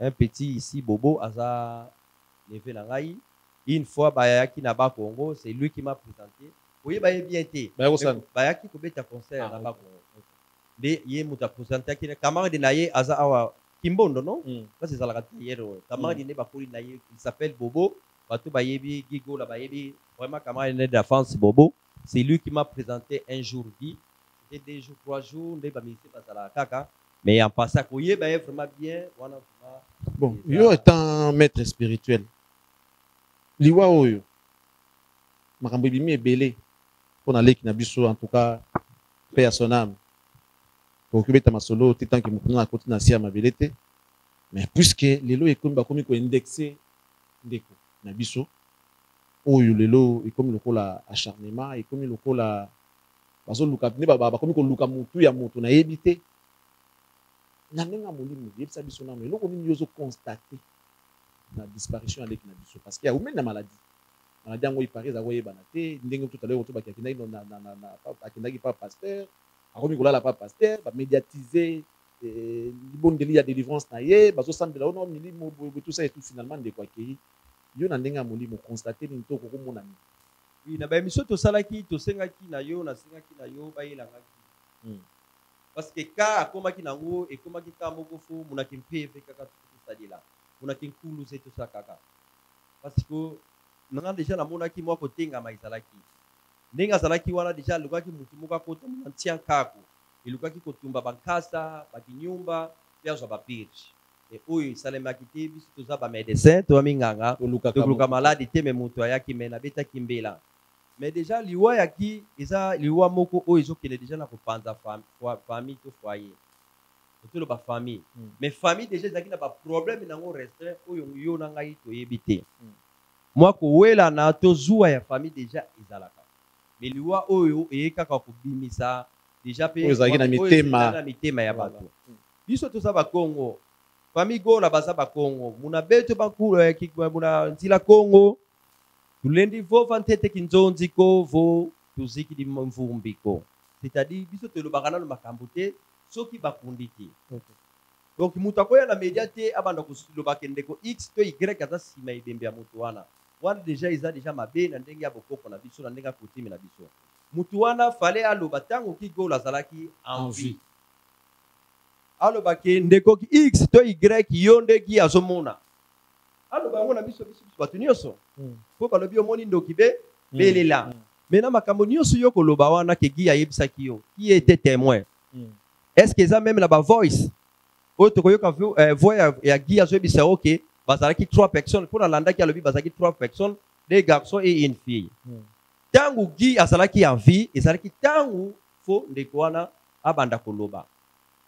un petit ici bobo aza neveu na ngai une fois bayaki na ba congo c'est lui qui m'a presente koyeba ye bien te bayaki kobeta concert
ah,
na
ba
congo nde ye moto apresentaki na camarade na ye aza awa kimbondo no
mm.
place ezalaka teyere oyo camarade mm. nde bakoli na ye il s'appelle bobo bato bayebi gigola bayebi vraiment camarade nde ya france bobo c'est lui qui m'a présenté un jour dit c'était deux jours trois jours nde baministre bazalaka kaka Mais en passant, koyeba ye vraiment bien, wana vraiment.
Bon, yo étant maître spirituel, liwa oyo, makambo ebimi ebele mpo na leki na biso, en tout cas, paix à son âme. Tokoki beta masolo te tant que mokuna akoti na se ya mabele te. Mais puisque lelo ekomi bakomi ko indexer ndeko na biso oyo lelo ekomi lokola acharnement, ekomi lokola bazoluka nde bakomi koluka motu ya moto nayebi te na ndenge ya molimo yebisa biso nano eloko nini yo ozoconstate na disparition ya leki na biso parce que aumeli na maladie maladie yango ipari eza koyebana te ndenge motu tala yokoto baki akendaki akendaki pa pasteur akomi kolala pa pasteur bamédiatise eh, libondeli ya délivrance na ye bazosambela ono milimo boye boye tout ça et tout finalement ndeko akei yo na ndenge ya molimo constate nini to okokomona nini
Oui, na ba emission tosalaki tosengaki na yo nasengaki na yo bayelangaki
hmm.
parce que ka akomaki nango ekomaki ka moko fo monaki mpeve kaka tosalela monaki nkulu se tosa kaka parce que nanga deja namonaki mwa kotengama ezalaki ndenge azalaki wana deja alukaki motu moko akota mona ntia nkako elukaki kotumba bankasa bakinyumba mpe azwa bapirge Et oyo esalemaki te biso toza ba medecin toza minganga tokoluka maladi te me moto ayaki me nabetaki mbela me deja liwa ya ki eza liwa moko oyo ezokende deja na kopanza famille to foyer otoloba famille
mm.
mais famille deja ezalaki na baproblème nango restreint oyo yo na ngai toyebi te
mm.
mwa kowelana to zuwa ya famille deja ezalaka me liwa oyo eye kaka kobimisa deja mpe
ezalaki na mitema
ya bato mm. Biso toza ba Kongo. Famille Gola baza ba Kongo. Muna beto ba kula ya kikwa muna nzila Kongo. Tulendi vova ntete kinzonzi ko vo tuziki di mvumbi ko. C'est-à-dire biso tolobaka nanu makambo te soki bakundi te.
Okay.
Donc moto akoya na media te abanda koloba ke ndeko X to Y aza sima ebembe ya moto wana. Wana deja eza deja mabe na ndenge ya bokoko na biso na ndenge ya coutume na biso. Moto wana fale aloba tango Kigola azalaki en vie. aloba ke ndeko x to y yo nde ki azomona aloba yango na biso biso biso bato nyonso
hmm.
mpo balobi omoni ndoki be hmm. belela hmm. me na makambo nyonso yo koloba wana ke gi ayebisaki yo ki ete témoin est ce que eza meme na bavoice oyo tokoyoka eh, voi ya gi azoyebisa yango ke bazalaki trois personnes mpo nalandaki alobi bazalaki trois personnes des garçons et une fille ntango gi azalaki en vie ezalaki ntango fo ndeko wana abanda koloba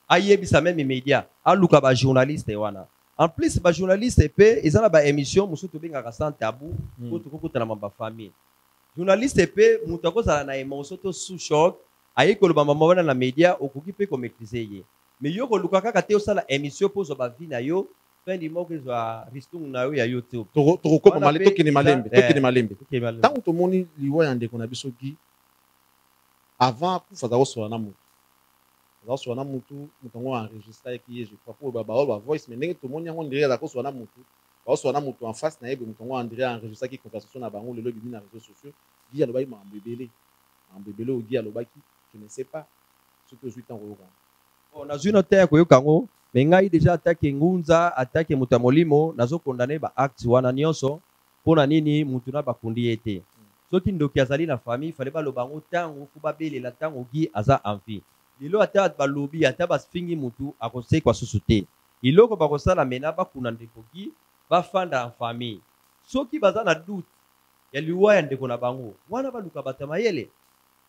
ayebisa meme media aluka ba journaliste wana en plus ba journaliste pe eza na ba émission mosusu tobengaka sans tabou
mm.
po tokokutana ma ba famille journaliste pe moto akozala na émotion to sous choc aye koloba mama wana na media okoki pe komaîtrise ye mais yo koluka kaka te osala émission po ozwa bavi na yo fin du moko ezwa ristungu na yo ya youtube tokokoma
male tokende malembe tokende
eh, malembe
ntango tomoni liwa ya ndeko na biso gi avant akufa aza kosola na motu aza kosola na motu moto yango enregistraki ye je crois mpo baoyo bavoice mais ndenge tomoni yango ndire aza kosola na motu baosola na motu en face na ye boye moto yango andire enregistraki conversation na bango lelo ebimi na réseau sociaux gi alobaki makambo ebele makambo ebele oyo gi alobaki je ne sais pas soki ozwi ntango oyoka
yango nazwi na ntango ya koyoka yango me ngai deja atake ngunza atake moto ya molimo nazokondane baacte wana nyonso pona nini mutu na bakundi ye te soki ndoki azali na famille fale baloba yango tangu faut babelela tangu Guy aza en vie lelo ata balobi ata ba fingi mutu akosekwa susu te eloko bakosala mena bakuna ndeko Guy bafanda en famille soki baza na doute ya liwa ya ndeko na bango wana baluka batu ya mayele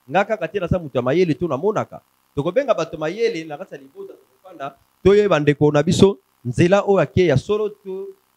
nga kaka te naza mutu ya mayele to namonaka tokobenga batu ya mayele na kati ya libota tokofanda toyeba ndeko na biso nzela oyo ake ya solo to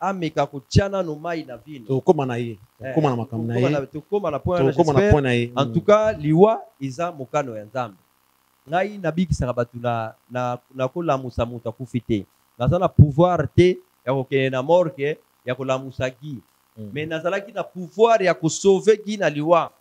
ameka kotya nano mai na vino
tokoma na ye tokoma eh, na makambo na ye
tokoma na point
na ye
en mm. tout cas liwa eza mokano ya nzambe ngai nabikisaka bato na, na, na kolamusa moto akufi te naza na pouvoir te ya kokende na morgue ya kolamusa gi
mm.
mais nazalaki na pouvoir ya kosauve gi na liwa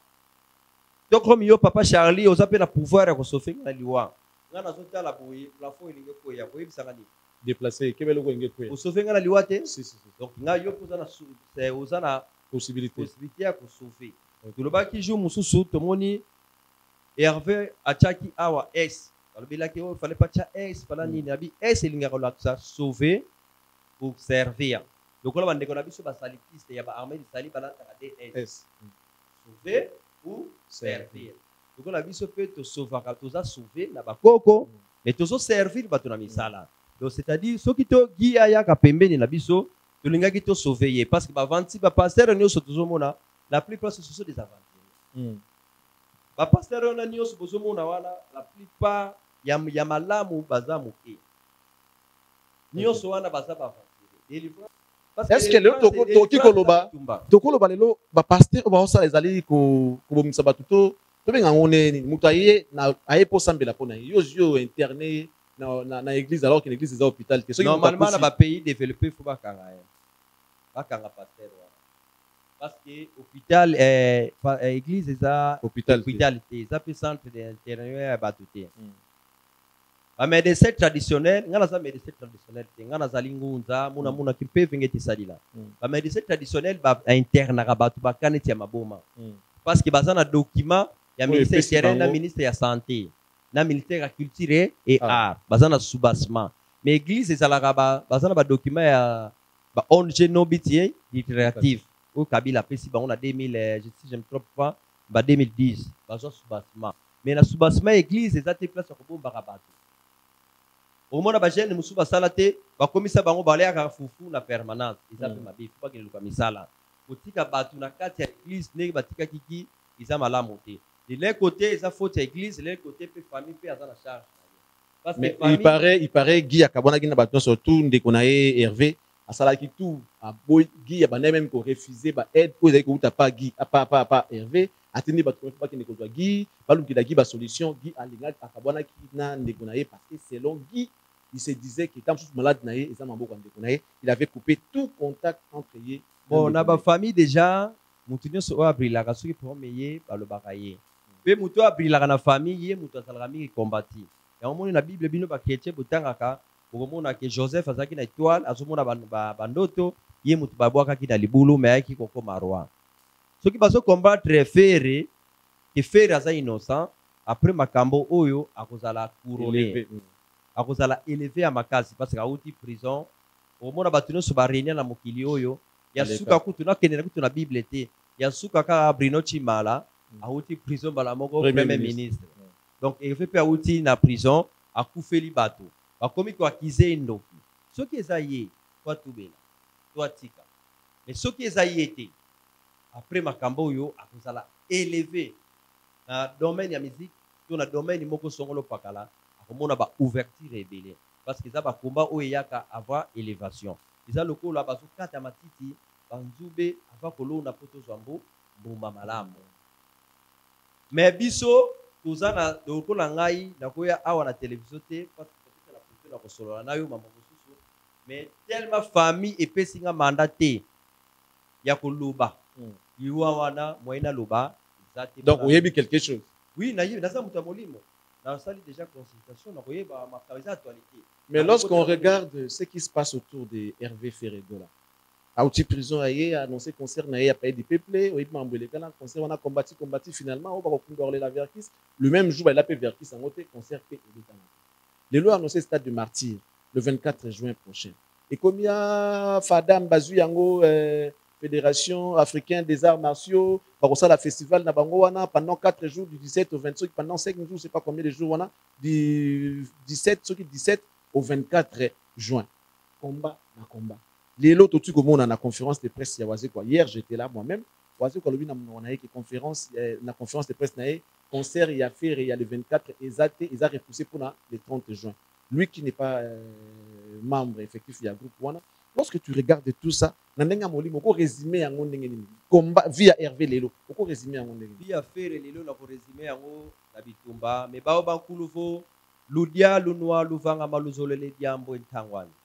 to comme yo papa charlie oza mpe na pouvoir ya kosauve gi na liwa ngai nazotala boye plafond elingi koya koyebisaka nini
Deplacer, keba eloko enge kwe.
Osauve nga na liwa te?
Si, si, si.
Donc nga yo oza na eh, oza na
possibilité.
Possibilité ya kosauve. Okay. Tolobaki jour mosusu tomoni Hervé atiaki awa S. Balobelaki oyo oh, fallait pas tia S pala
hmm.
nini? Mm. Abi S elingaka kolakisa sauver pour servir. lokola bandeko na biso basali piste ya baarme lisali balataka ds sauve ou
servir
lokola biso mpe tosovaka toza sauve na bakoko
mais
tozo servir bato na misala donc c'est-à-dire soki to gi ayaka pembeni na biso tolingaki to sauve ye parce que bavanti bapastere nyonso tozomona la plupart ce sont des aventuriers
mm.
bapastere wana nyonso bozomona wana la plupart ya, ya malamu baza moke nyonso wana baza baventurier
Est-ce que lelo tokoki koloba tokoloba lelo ba pasteur oyo baosala ezali kobomisa bato to tobenga yango nde nini moto aye aye mpo osambela mpo na ye yo ozwi oyo interne ye na église alors que l'église eza hôpital te
normalement na bapays développé fo bakanga ye bakanga pasteur wana parce que hôpital eh, eh, église eza
hôpital te
eza mpe centre d'internet ya bato te
hmm.
ba medecin traditionnel ngai naza medecin traditionnel te ngai nazali ngunza muna mm. muna kimpeve ngeti esalila
mm.
ba medecin traditionnel bainternaka bato baka neti ya maboma
mm.
parce que baza na document ya ministère
ya
terrain na ministère ya santé na ministère ya culture et
ah.
art baza na soubassement mais église ezalaka baza na badocument ya ba ong nobiti ye littérative oyo kabila apesi bango na 2000 je si je me trompe pas ba 2010 bazwa soubassement mais na soubassement ya eglise eza te place ya kobombaka bato omona bagene mosusu basala te bakomisa bango baleaka fufu na permanence eza mpe
mm.
mabe fo bakende luka misala kotika bato na kati ya eglise ndenge batikaki ki eza malamu te lelin kote eza faute ya eglise lelin kote mpe famille mpe aza na charge
Mais il paraît, il paraît Guy akabwanaki na bato nyonso tout ndeko na ye Hervé asalaki tout aboyi Guy abandaki meme ko refuser ba aide oyo ezalaki kowuta pa Guy pa pa pa Herve atindi bato meme bakende kozwa Guy balukela Guy ba solution Guy alingaki akabwanaki na ndeko na ye parce que selon Guy il se disait que tant mosusu malade na ye eza maboko ya ndeko na ye il avait coupe tout contact entre ye
bon na
ba
famille dejà moto nyonso oyo abrilaka soki problème eye balobaka ye mpe moto oyo abrilaka na famille ye moto azalaka mingi combati yango omoni na bible bino ba chretien botangaka bokomona ke joseph azalaki na etoile azomona bandoto ba, ba ye moto babwakaki na libulu me ayaki kokoma roi soki bazokombatre fere ke fere aza innocent après makambo oyo akozala
couronne mm.
akozala eleve ya makasi parce que auti prison okomona bato nyonso barenia na mokili oyo ya suka kutu nakendela kutu na bible te ya suka kaka brino chimala
mm.
auti prison mbala moko
premier ministre
donc Herve pe awuti na prison akufeli bato bakomi ko accuser ye ndoki soki eza ye to atubela to atika mais soki eza ye te après makambo oyo akozala eleve na domaine ya musique to na domaine moko songolo pakala akomona ba ouverture ebele parce que eza ba combat oyo eyaka avant elevation eza lokola bazokata matiti banzube avant kolona po tozwa mbo mbuma malamu mais biso toza na lokola ngai nakoya awa na television te parce que tokutana poto na kosolola na yo mama mosusu mais tellement famille epesi nga manda te ya koloba
hmm.
liwa wana moyen naloba eza te
donc oyebi quelque chose
oui nayebi naza moto ya molimo nasali déjà consultation nakoyeba makambo eza actualité
mais lorsqu'on regarde ce qui se passe autour de hervé ferregola Auti prison aye a annoncer concert na ye ya Palais du Peuple, oyebi makambo eleka na concert wana combati combati finalement oyo bako congorlela Verckys le meme jour balela pe Verckys yango te concert pe ebeta na te. Lelo a annoncer stade de martyrs le 24 juin prochain ekomi aah fadam bazui yango eh, Federation africaine des arts martiaux bako sala festival na bango wana pendant 4 jours du 17 au 20 soki pendant 5 jours c'est pas combien de jours wana du 17 soki 17 au 24 juin combat na combat lelo tokoki komona na conférence de presse ya wazekwa hier j'étais là moi-même wazekwa alobi na monoko na ye ke conférence eh, na conférence de presse na ye concert ya ferre ya le 24 eza te eza repoussé mpona le 30 juin lui qui n'est pas euh, membre effectif ya groupe wana lorsque tu regardes tout ça na ndenge ya molimo oko résume yango ndenge nini combat vie ya herve lelo oko résume yango ndenge nini
vie ya ferre lelo na ko résume yango na bitumba me bao bankuluvo ludia lunua luvangama luzolele diambo entangwani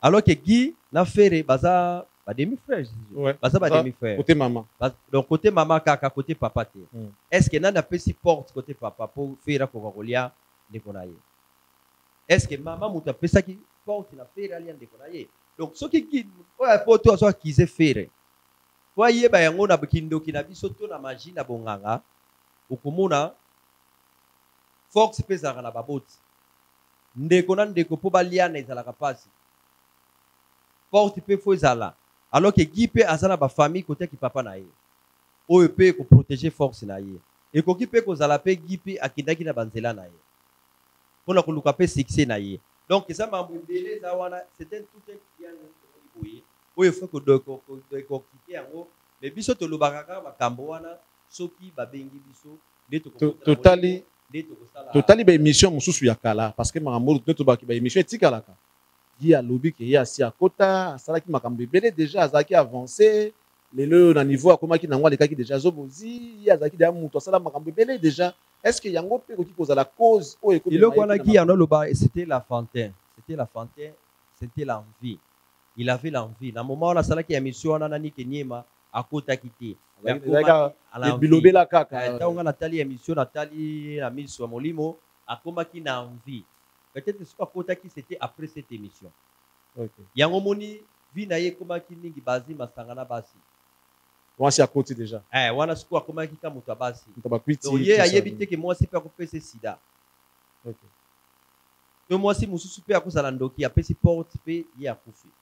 alors que Guy na Ferre baza ba demi frères
ouais.
baza
ba
demi frères
côté maman
ba, donc côté maman kaka côté papa te
mm.
est-ce que nana pesi porte côté papa pour Ferre ko kolia ndeko na ye est-ce que maman muta pesa ki porte na Ferre alia ndeko na ye donc soki Guy oya poto azo accuser Ferre po ayeba yango na kindoki na biso to na magie na bonganga okomona force mpe ezalaka na baboti ndeko na ndeko mpo baliana ezalaka mpasi porte mpe fo ezala alors que gi mpe aza na bafamille kote ya kipapa na ye oyo mpe ekoprotege force na ye ekoki mpe kozala mpe gi mpe akendaki na banzela na ye mpo na koluka mpe succès na ye donc eza mambo ebele eza wana c'est un tout un triangle tomoni boye oyo efo kodoekokite yango mais biso tolobaka kaka makambo wana soki babengi biso nde
totali totali ba émission mosusu ya kala parce que makambo oyo tobaki ba émission etikalaka ye alobi ke ye asi akota asalaki makambo ebele deja azalaki avance lelo oyo na niveau akomaki nango alekaki deja zobozi ye azalaki deja moto asala makambo ebele deja est ce que yango mpe ekoki kozala cause oyo ekoki
eloko wana ki yango aloba c'était la fantin c'était la fantin c'était l'envie il avait l'envie na moment wana asalaki ya mission wana na nike niema akotaki te
bilobela kaka eh,
ntango ngai natali émission natali na miso ya molimo akomaki na envie peut-être soki akotaki c'était après cette émission
okay.
yango moni vie na ye ekomaki mingi bazi masanga na basi
mwasi akoti déjà
eh, wana sikoyo akomaki ka moto ya basi ye ayebi te ke mwasi mpe akopesa sida okay. to mwasi mosusu mpe akozala ndoki apesi porte mpe ye akufi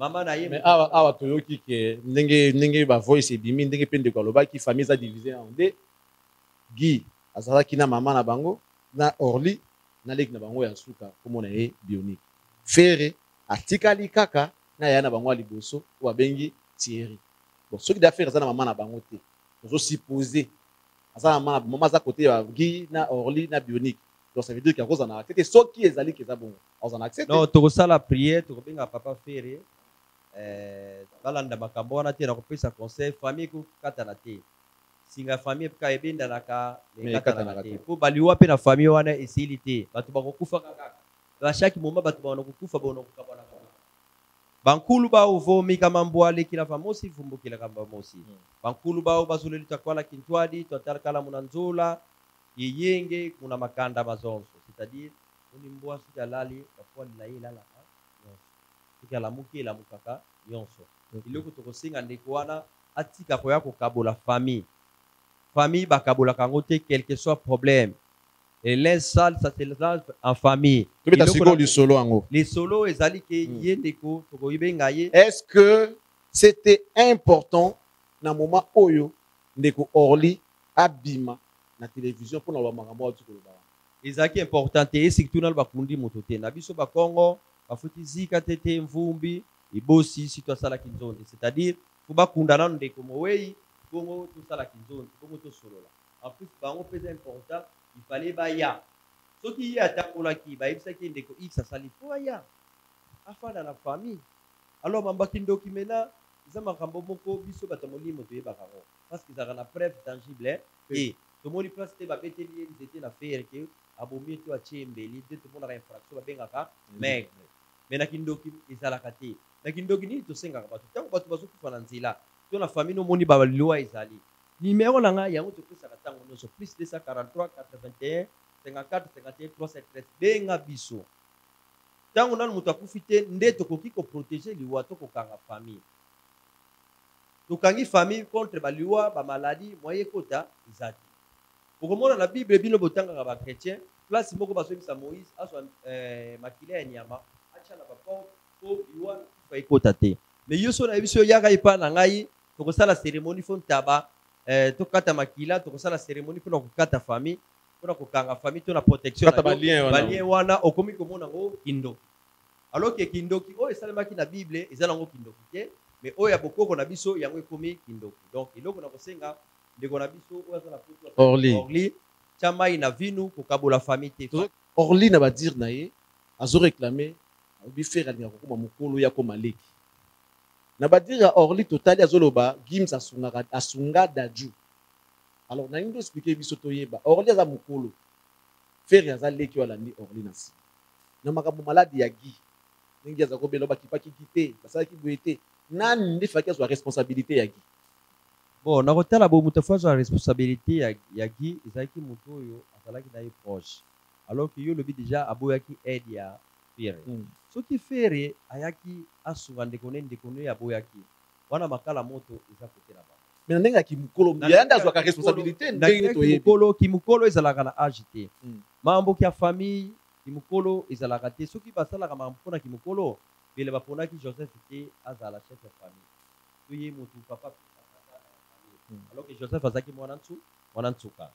mama na ye
mais awa awa toyoki ke ndenge ndenge ba voice ebimi ndenge mpe ndeko alobaki famille eza divise en deux guy azalaki na mama na bango na orly na leki na bango ya suka komona ye bionique fere atikali kaka na yaya na bango ya liboso oyo abengi thierry bon soki da fere aza na mama na bango te ozosupose aza na mama mama aza kote ya guy na orly na bionique donc ça veut dire ke akozala na te te soki ezali ke eza bongo aza na accès
non tokosala prière tokobenga papa ferre eh, balanda makambo wana te na kopesa conseil famille kokatana te singa famille ka ebendanaka ekatanaka te mpo baliwa mpe na famille wana esili te bato bakokufaka kaka na chaque moment bato bawana kokufa bona kokabana bankulu bao vomi kama mbwa alekila vamosi vumbukila kama vamosi hmm. bankulu bao bazoleli takwala kintwadi twatalakala muna nzola yeyenge kuna makanda mazonso c'est-à-dire Omoni mbwa soki alali ba poils na ye elalaka nionso, soki alamuki elamukaka nionso. Eloko tokosenga ndeko wana atika koya kokabola famille. Famille bakabolaka yango te quelque soit problème. Le linge sale ça se lave en famille.
Tobeta sikoyo lisolo yango.
Lisolo ezali ke ye ndeko tokobenga ye.
Est ce que c'etait important na moment oyo ndeko Orly abima na television mpo na ba makambo auti koloba wana
ezalaki important te esiki tuna na bakundi moto te na biso bakongo bafuti zika te te mvumbi ebosi situ asalaki nzondi c'est-à-dire fo bakunda nano ndeko mowei bongo tosala kinzondi bongo tosolola en plus bango mpe eza important il fallait baya soki ye atakolaki bayebisaki ye ndeko x asali mpo aya afanda na famille alors mambaki ndoki mena eza makambo moko biso bato ya molimo toyebaka yango parce que ezalaka na preuve tangible e tomoni place te babeteli ye nzete na fere ke abomi ye to atie ye mbeli nde tomonaka infraction babengaka maigre me na kindoki ezalaka te na kindoki nini tosengaka bato ntango bato bazokufa na nzela to na famille nomoni balwa ezali nimero na ngai yango topesaka ntango nyonso plus 243 81 54 51 313 benga biso ntango nano moto akufi te nde tokoki koprotege liwa to kokanga famille Tokangi famille contre ba liwa, ba maladie, moyen ekota eza te. Okomona na Bible bino botangaka ba chrétiens, place moko bazongisa Moïse azwa eh, makila ya nyama atya na ba porte po liwa na kufa ekota te. Mais yo so na yebi so yaka epa na ngai tokosala cérémonie fo ntaba eh, tokata makila tokosala cérémonie pona kokata famille pona kokanga famille to na protection
Kata
na ba yo.
lien wana.
Ba lien wana okomi komona ngo kindo. Alors que kindoki oyo esalemaki na Bible eza nango kindoki te, mais oyo ya bokoko na biso yango ekomi kindoki. Donc eloko na kosenga ndeko na biso oyo aza na poto
Orly,
Orly tia mai na vinu kokabola famille te.
Orly na ba dire na ye azo reclamer alobi Ferre alingaka kokoma mokolo ya koma leki na ba dire ya Orly totali azoloba Gims asungaka asunga Dadju alors nalingi to expliquer biso toyeba Orly aza mokolo Ferre aza leki oyo alandi Orly na sima na makambo malade ya Guy ndenge aza kobela bakipaki Guy te basalaki boye te nani nde faki azwa responsabilite ya Guy
bon nakotala boye moto afo azwa responsabilite ya, ya Guy ezalaki moto oyo azalaki na ye proche alors que yo olobi deja aboyaki aide ya Ferre
mm.
soki Ferre ayaki asunga ndeko ne ndeko ne aboyaki wana makala moto eza kote na bango
mais na ndenge ya
kimukolo
yaya nde azwaka
responsabilite
ndenge
toyebimukolo kimukolo ezalaka na age te
hmm.
mambo kia famille kimukolo ezalaka te soki basalaka mambo mpona kimukolo mbele baponaki joseph te azala chef ya famille to ye motu papa
hmm.
alors que joseph azalaki mwana nsu mwana nsuka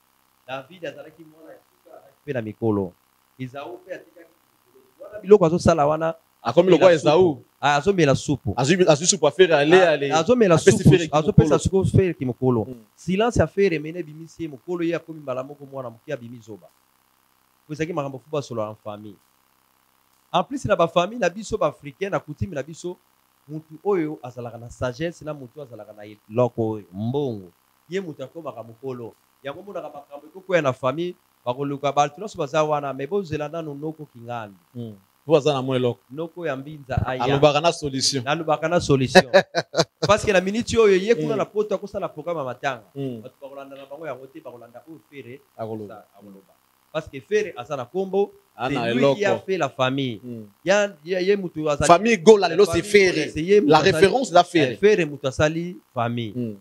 david azalaki mwana ya nsuka azalaki mpe na mikolo ezao mpe atikaki wana biloko azosala wana
akomi
lokola
ezau
ah, azomela supu
azwi supu afere ale
ah, ale
azomela
supu azopesa sikoyo fere ki
mokolo hmm.
silence ya fere mene ebimisi ye mokolo ye akomi mbala moko mwana moke abimi zoba po ezalaki makambo fo basolola en famille en plus na bafamille na biso baafricain na coutume na biso mutu oyo azalaka na sagesse na mutu azalaka na eloko oyo mbongo ye mutu akomaka mokolo yango monaka makambo ekokwea na famille bakoluka bato nyonso baza wana me bozela nanu noko kingandi hmm.
po aza na mwa eloko
noko ya mbinza aya
alobaka na solution
alobaka na solution parce que na minute oyo ye kuna
mm.
na poto akosala programme ya matanga
mm.
bato bakolanda na bango yango te bakolanda oyo fere
akoloba
parce que fere aza na kombo
ah,
c'est lui qui a fait la famille
mm.
ya ye mutu azali
famille gola lelo c'est fere la référence la fere
eh,
fere
mutu asali famille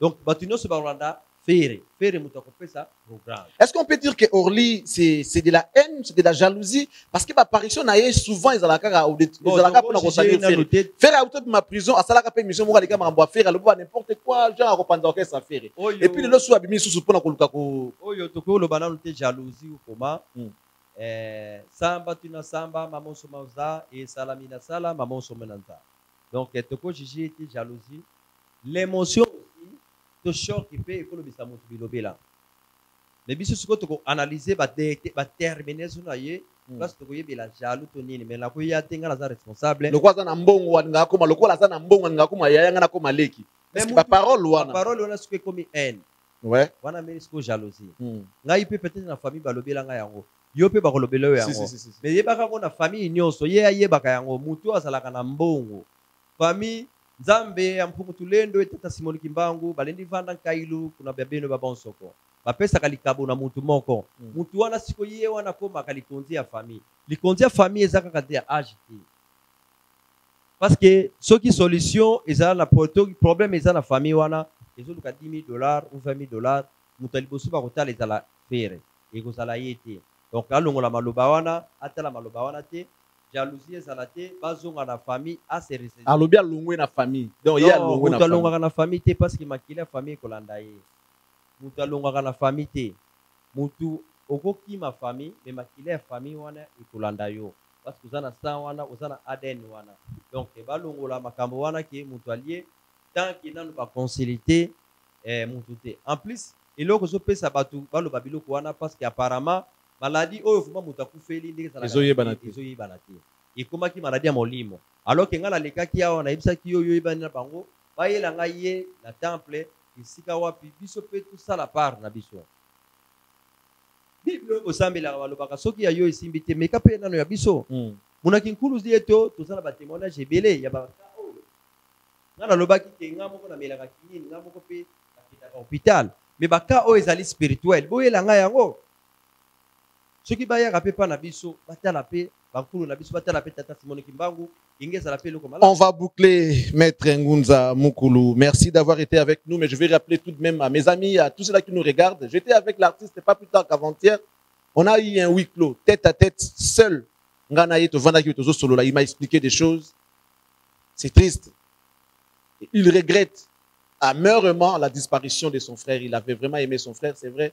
Donc, bato nyonso balanda Ferre. Ferre moto akopesa programme.
Est-ce qu'on peut dire que Orly c'est c'est de la haine, c'est de la jalousie parce que apparition na ye souvent ezalaka kaka au
bon, ezalaka
pona
ko salir
Ferre. Ferre a peut-être ma prison asalaka pe mission moko aleka makambo ya Ferre alobi ba n'importe quoi genre akopanza orchestre ya
Ferre.
Et puis lelo so abimi susu pona koluka ko
Oyo tokoki oloba nanu te jalousie ou
comment. Hmm.
Eh, samba tuna samba mamonso maza esalami na sala mamonso menanza. Donc toko juger te jalousie L'emotion aussi to choc pe ekolobisa mutu bilobela. Mais biso sikoyo toko analyser ba ba terminaison na ye
hmm.
place toko yebela jaloux to nini mais nako ya te nga naza responsable.
Lokola aza na mbongo alinga akoma lokola aza na mbongo alinga akoma yaya nga nakoma leki. Est-ce que ba parole wana?
Ba parole wana sikoyo ekomi haine.
Ouais.
Wana ameli sikoyo jalousie.
Hmm.
Ngai pe peut-être na famille balobela nga yango. yo mpe bakolobela
yo
yango me yebaka yango na famille nyonso ye ayebaka yango motu oyo azalaka na mbongo famille Nzambe ya Mfumu Tulendo et Tata Simon Kimbangu balendi vanda Nkailu kuna bya bino ba bonsoko. Bapesaka likabo na mutu moko. Mutu wana siko ye wana akomaka likonzi ya famille. Likonzi ya famille eza kaka te ya age te. Parce que soki solution eza na soki problème eza na famille wana ezoluka 10000 dollars ou 20000 dollars mutu ya liboso bakotala ezala Ferre. Ekozala ye te. Donc alongola maloba wana, atala maloba wana te. jalousie ezala te bazonga na famille a se ressaisir
alobi alongwe na famille donc ye alongwe na famille
alongaka na famille te parce que makila famille kolanda ye mutu alongaka na famille te mutu okokima famille mais makila ya famille wana ekolanda yo parce que oza na sang wana oza na ADN wana donc balongola makambo wana ke mutu alie tant que nanu ba consulter eh, mutu te en plus eloko ezopesa bato baloba biloko wana parce que apparemment Maladie oyo vraiment moto akufeli ndenge ezalaka
ezo yebana te.
Ezo yebana te. Ekomaki maladie ya molimo. Alors que ngai nalekaki awa nayebisaki yo yo yebani na bango bayela ngai ye na temple esika wapi biso mpe tosala part na biso. Bible oyo bosambelaka balobaka soki ya yo esimbi te meka mpe nano ya biso.
Mm.
Monaki nkulu zi eto tozala ba témoignage ebele ya ba oyo. Ngai nalobaki ke ngai moko namelaka kinini ngai moko mpe nakendaka hôpital. Mais ba cas oyo ezali spirituel boyela ngai yango.
On va boucler, Maître Ngunza Mukulu. Merci d'avoir été avec nous, mais je vais rappeler tout de même à mes amis, à tous ceux-là qui nous regardent. J'étais avec l'artiste pas plus tard qu'avant-hier. On a eu un huis clos, tête à tête, seul. Il m'a expliqué des choses. C'est triste. Il regrette amèrement la disparition de son frère. Il avait vraiment aimé son frère, c'est vrai.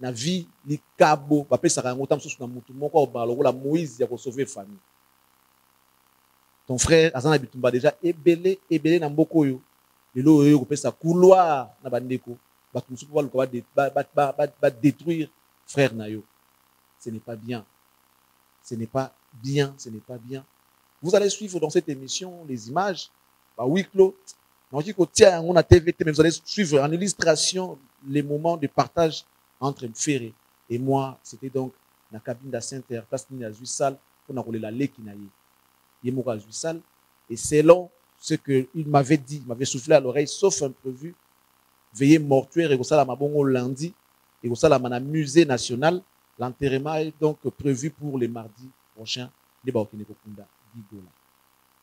na vie likabo bapesaka yango ntango mosusu na motu moko akobaka lokola moïse ya kosauve famille ton frère aza na bitumba deja ebele ebele na mboka oyo lelo oyo oyo kopesa couloir na bandeko bato mosusu mpo baluka badétruire frère na yo ce n'est pas bien ce n'est pas bien ce n'est pas bien vous allez suivre dans cette émission les images ba huis clos nakoki kotia yango na tv te mais vous allez suivre en illustration les moments de partage entre mfere et moi c'était donc na kabinda center place nini azwi salle mpo na kolela leki na ye ye moko azwi salle et selon ce que il m'avait dit m'avait soufflé à l'oreille sauf imprévu veillé mortuaire ekosalama bongo lundi ekosalama na musée national l'enterrement est donc prévu pour le mardi prochain nde bakokende kokunda gigola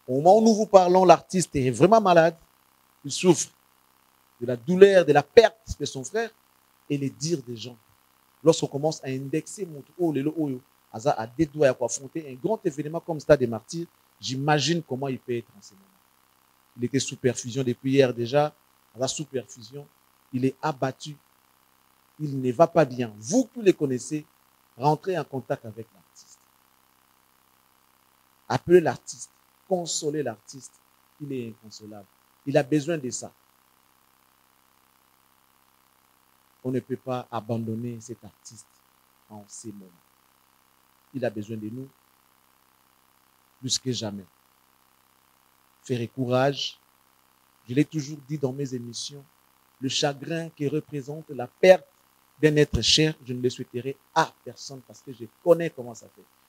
Au moment où nous vous parlons, l'artiste est vraiment malade. Il souffre de la douleur, de la perte de son frère et les dires des gens. Lorsqu'on commence à indexer mon oh, oh à des doigts à affronter un grand événement comme ça des Martyrs, J'imagine comment il peut être en ce moment. Il était sous perfusion depuis hier déjà. À la sous perfusion, il est abattu. Il ne va pas bien. Vous qui les connaissez, rentrez en contact avec l'artiste. Appelez l'artiste. Consolez l'artiste. Il est inconsolable. Il a besoin de ça. On ne peut pas abandonner cet artiste en ce moment. Il a besoin de nous plus que jamais. Faire courage. Je l'ai toujours dit dans mes émissions, le chagrin qui représente la perte d'un être cher, je ne le souhaiterai à personne parce que je connais comment ça fait.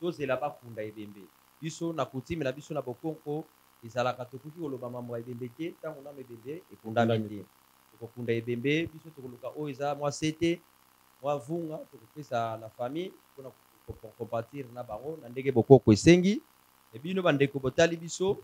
Tozela bakunda ebembe. Biso na coutume na biso na bokonko ezalaka tokoki koloba mambo ya ebembe te tango nano ebembe ekundami te. Tokokunda ebembe biso tokoluka oyo eza mwa sete mwa vunga tokopesa na famille pona kokompatir na bango na ndenge bokoko esengi. E bino ba ndeko botali biso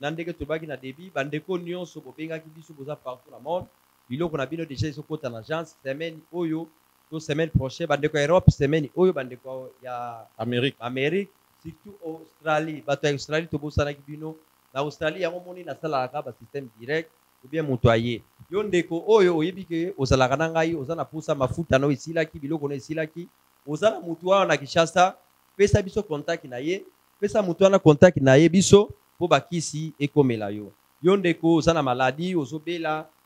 na ndenge tolobaki na debut ba ndeko nionso bobengaki biso boza partout na monde biloko na bino deja ezokota na agence semaine oyo to semaine prochaine bandeko ya europe semaine oyo bandeko ya
amérique
amérique surtout australie bato ya australie tobosanaki bino na australie yango moni nasalaka basystème direct obien moto aye yo ndeko oyo oyebi ke ozalaka na ngai oza na mposa mafuta na oyo esilaki biloko na esilaki oza na motu wana na kinshasa pesa biso contact na ye pesa motu wana contact na ye biso mpo bakisi ekomela yo yo ndeko oza na maladi ozobela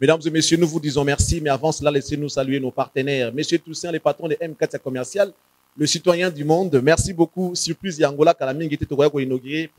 Mesdames et messieurs, nous vous disons merci, mais avant cela, laissez-nous saluer nos partenaires. Monsieur Toussaint, les patrons de M4 Commercial, le citoyen du monde, merci beaucoup. Surprise Yangola, était inauguré,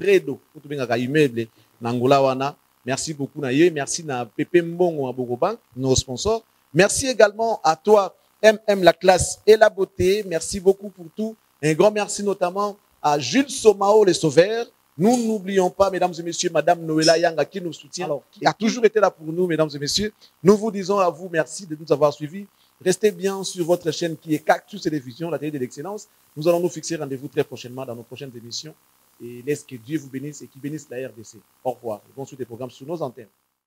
immeuble, Nangola, Wana. Merci beaucoup, Naye. Merci à Pepe Mbongo, à Bogobank, nos sponsors. Merci également à toi, MM, la classe et la beauté. Merci beaucoup pour tout. Un grand merci notamment à Jules Somao, les sauveurs, nous n'oublions pas, mesdames et messieurs, Madame Noëlla Yanga qui nous soutient, qui a toujours été là pour nous, mesdames et messieurs. Nous vous disons à vous merci de nous avoir suivis. Restez bien sur votre chaîne qui est Cactus Télévision, la télé de l'excellence. Nous allons nous fixer rendez-vous très prochainement dans nos prochaines émissions. Et laisse que Dieu vous bénisse et qu'il bénisse la RDC. Au revoir. Bonne suite des programmes sur nos antennes.